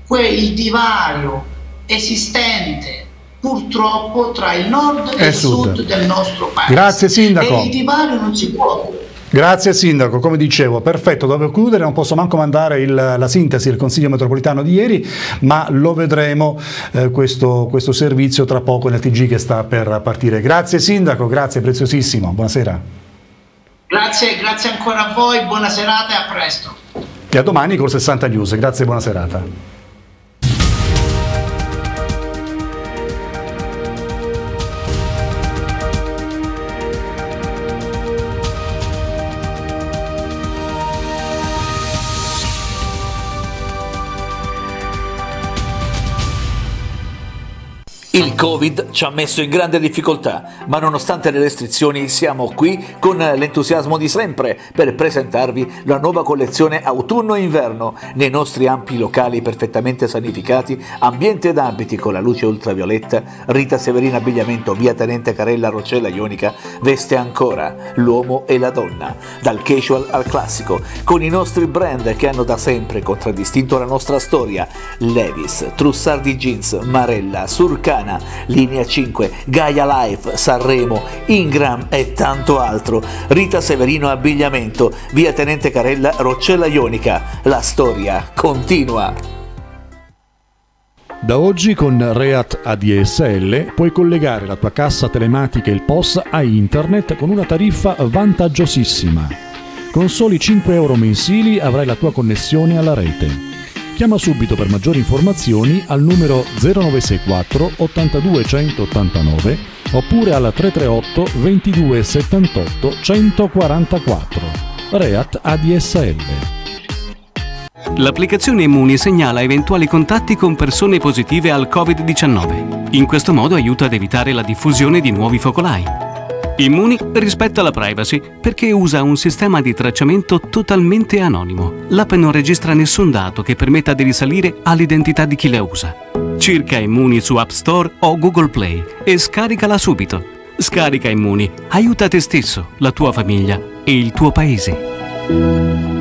quel divario esistente purtroppo tra il nord e, il sud. sud. del nostro paese. Grazie Sindaco. E il divario non si può. Grazie Sindaco, come dicevo, perfetto, dovevo chiudere, non posso manco mandare il, la sintesi del Consiglio metropolitano di ieri, ma lo vedremo eh, questo, questo servizio tra poco nel TG che sta per partire. Grazie Sindaco, grazie, preziosissimo, buonasera. Grazie, grazie ancora a voi, buona serata e a presto. E a domani con 60 News, grazie e buona serata. Il Covid ci ha messo in grande difficoltà, ma nonostante le restrizioni siamo qui con l'entusiasmo di sempre per presentarvi la nuova collezione autunno-inverno nei nostri ampi locali perfettamente sanificati, ambiente ed abiti con la luce ultravioletta, Rita Severina Abbigliamento, via Tenente Carella Rocella Ionica, veste ancora l'uomo e la donna, dal casual al classico, con i nostri brand che hanno da sempre contraddistinto la nostra storia, Levis, Trussardi Jeans, Marella, Surcana, Tirana, Linea 5, Gaia Life, Sanremo, Ingram e tanto altro. Rita Severino Abbigliamento, via Tenente Carella, Roccella Ionica. La storia continua. Da oggi con Reat ADSL puoi collegare la tua cassa telematica e il POS a internet con una tariffa vantaggiosissima. Con soli 5 euro mensili avrai la tua connessione alla rete. Chiama subito per maggiori informazioni al numero 0964 82 189 oppure al 338 22 78 144. Reat ADSL. L'applicazione Immuni segnala eventuali contatti con persone positive al Covid-19. In questo modo aiuta ad evitare la diffusione di nuovi focolai. Immuni rispetta la privacy perché usa un sistema di tracciamento totalmente anonimo. L'app non registra nessun dato che permetta di risalire all'identità di chi la usa. Cerca Immuni su App Store o Google Play e scaricala subito. Scarica Immuni, aiuta te stesso, la tua famiglia e il tuo paese.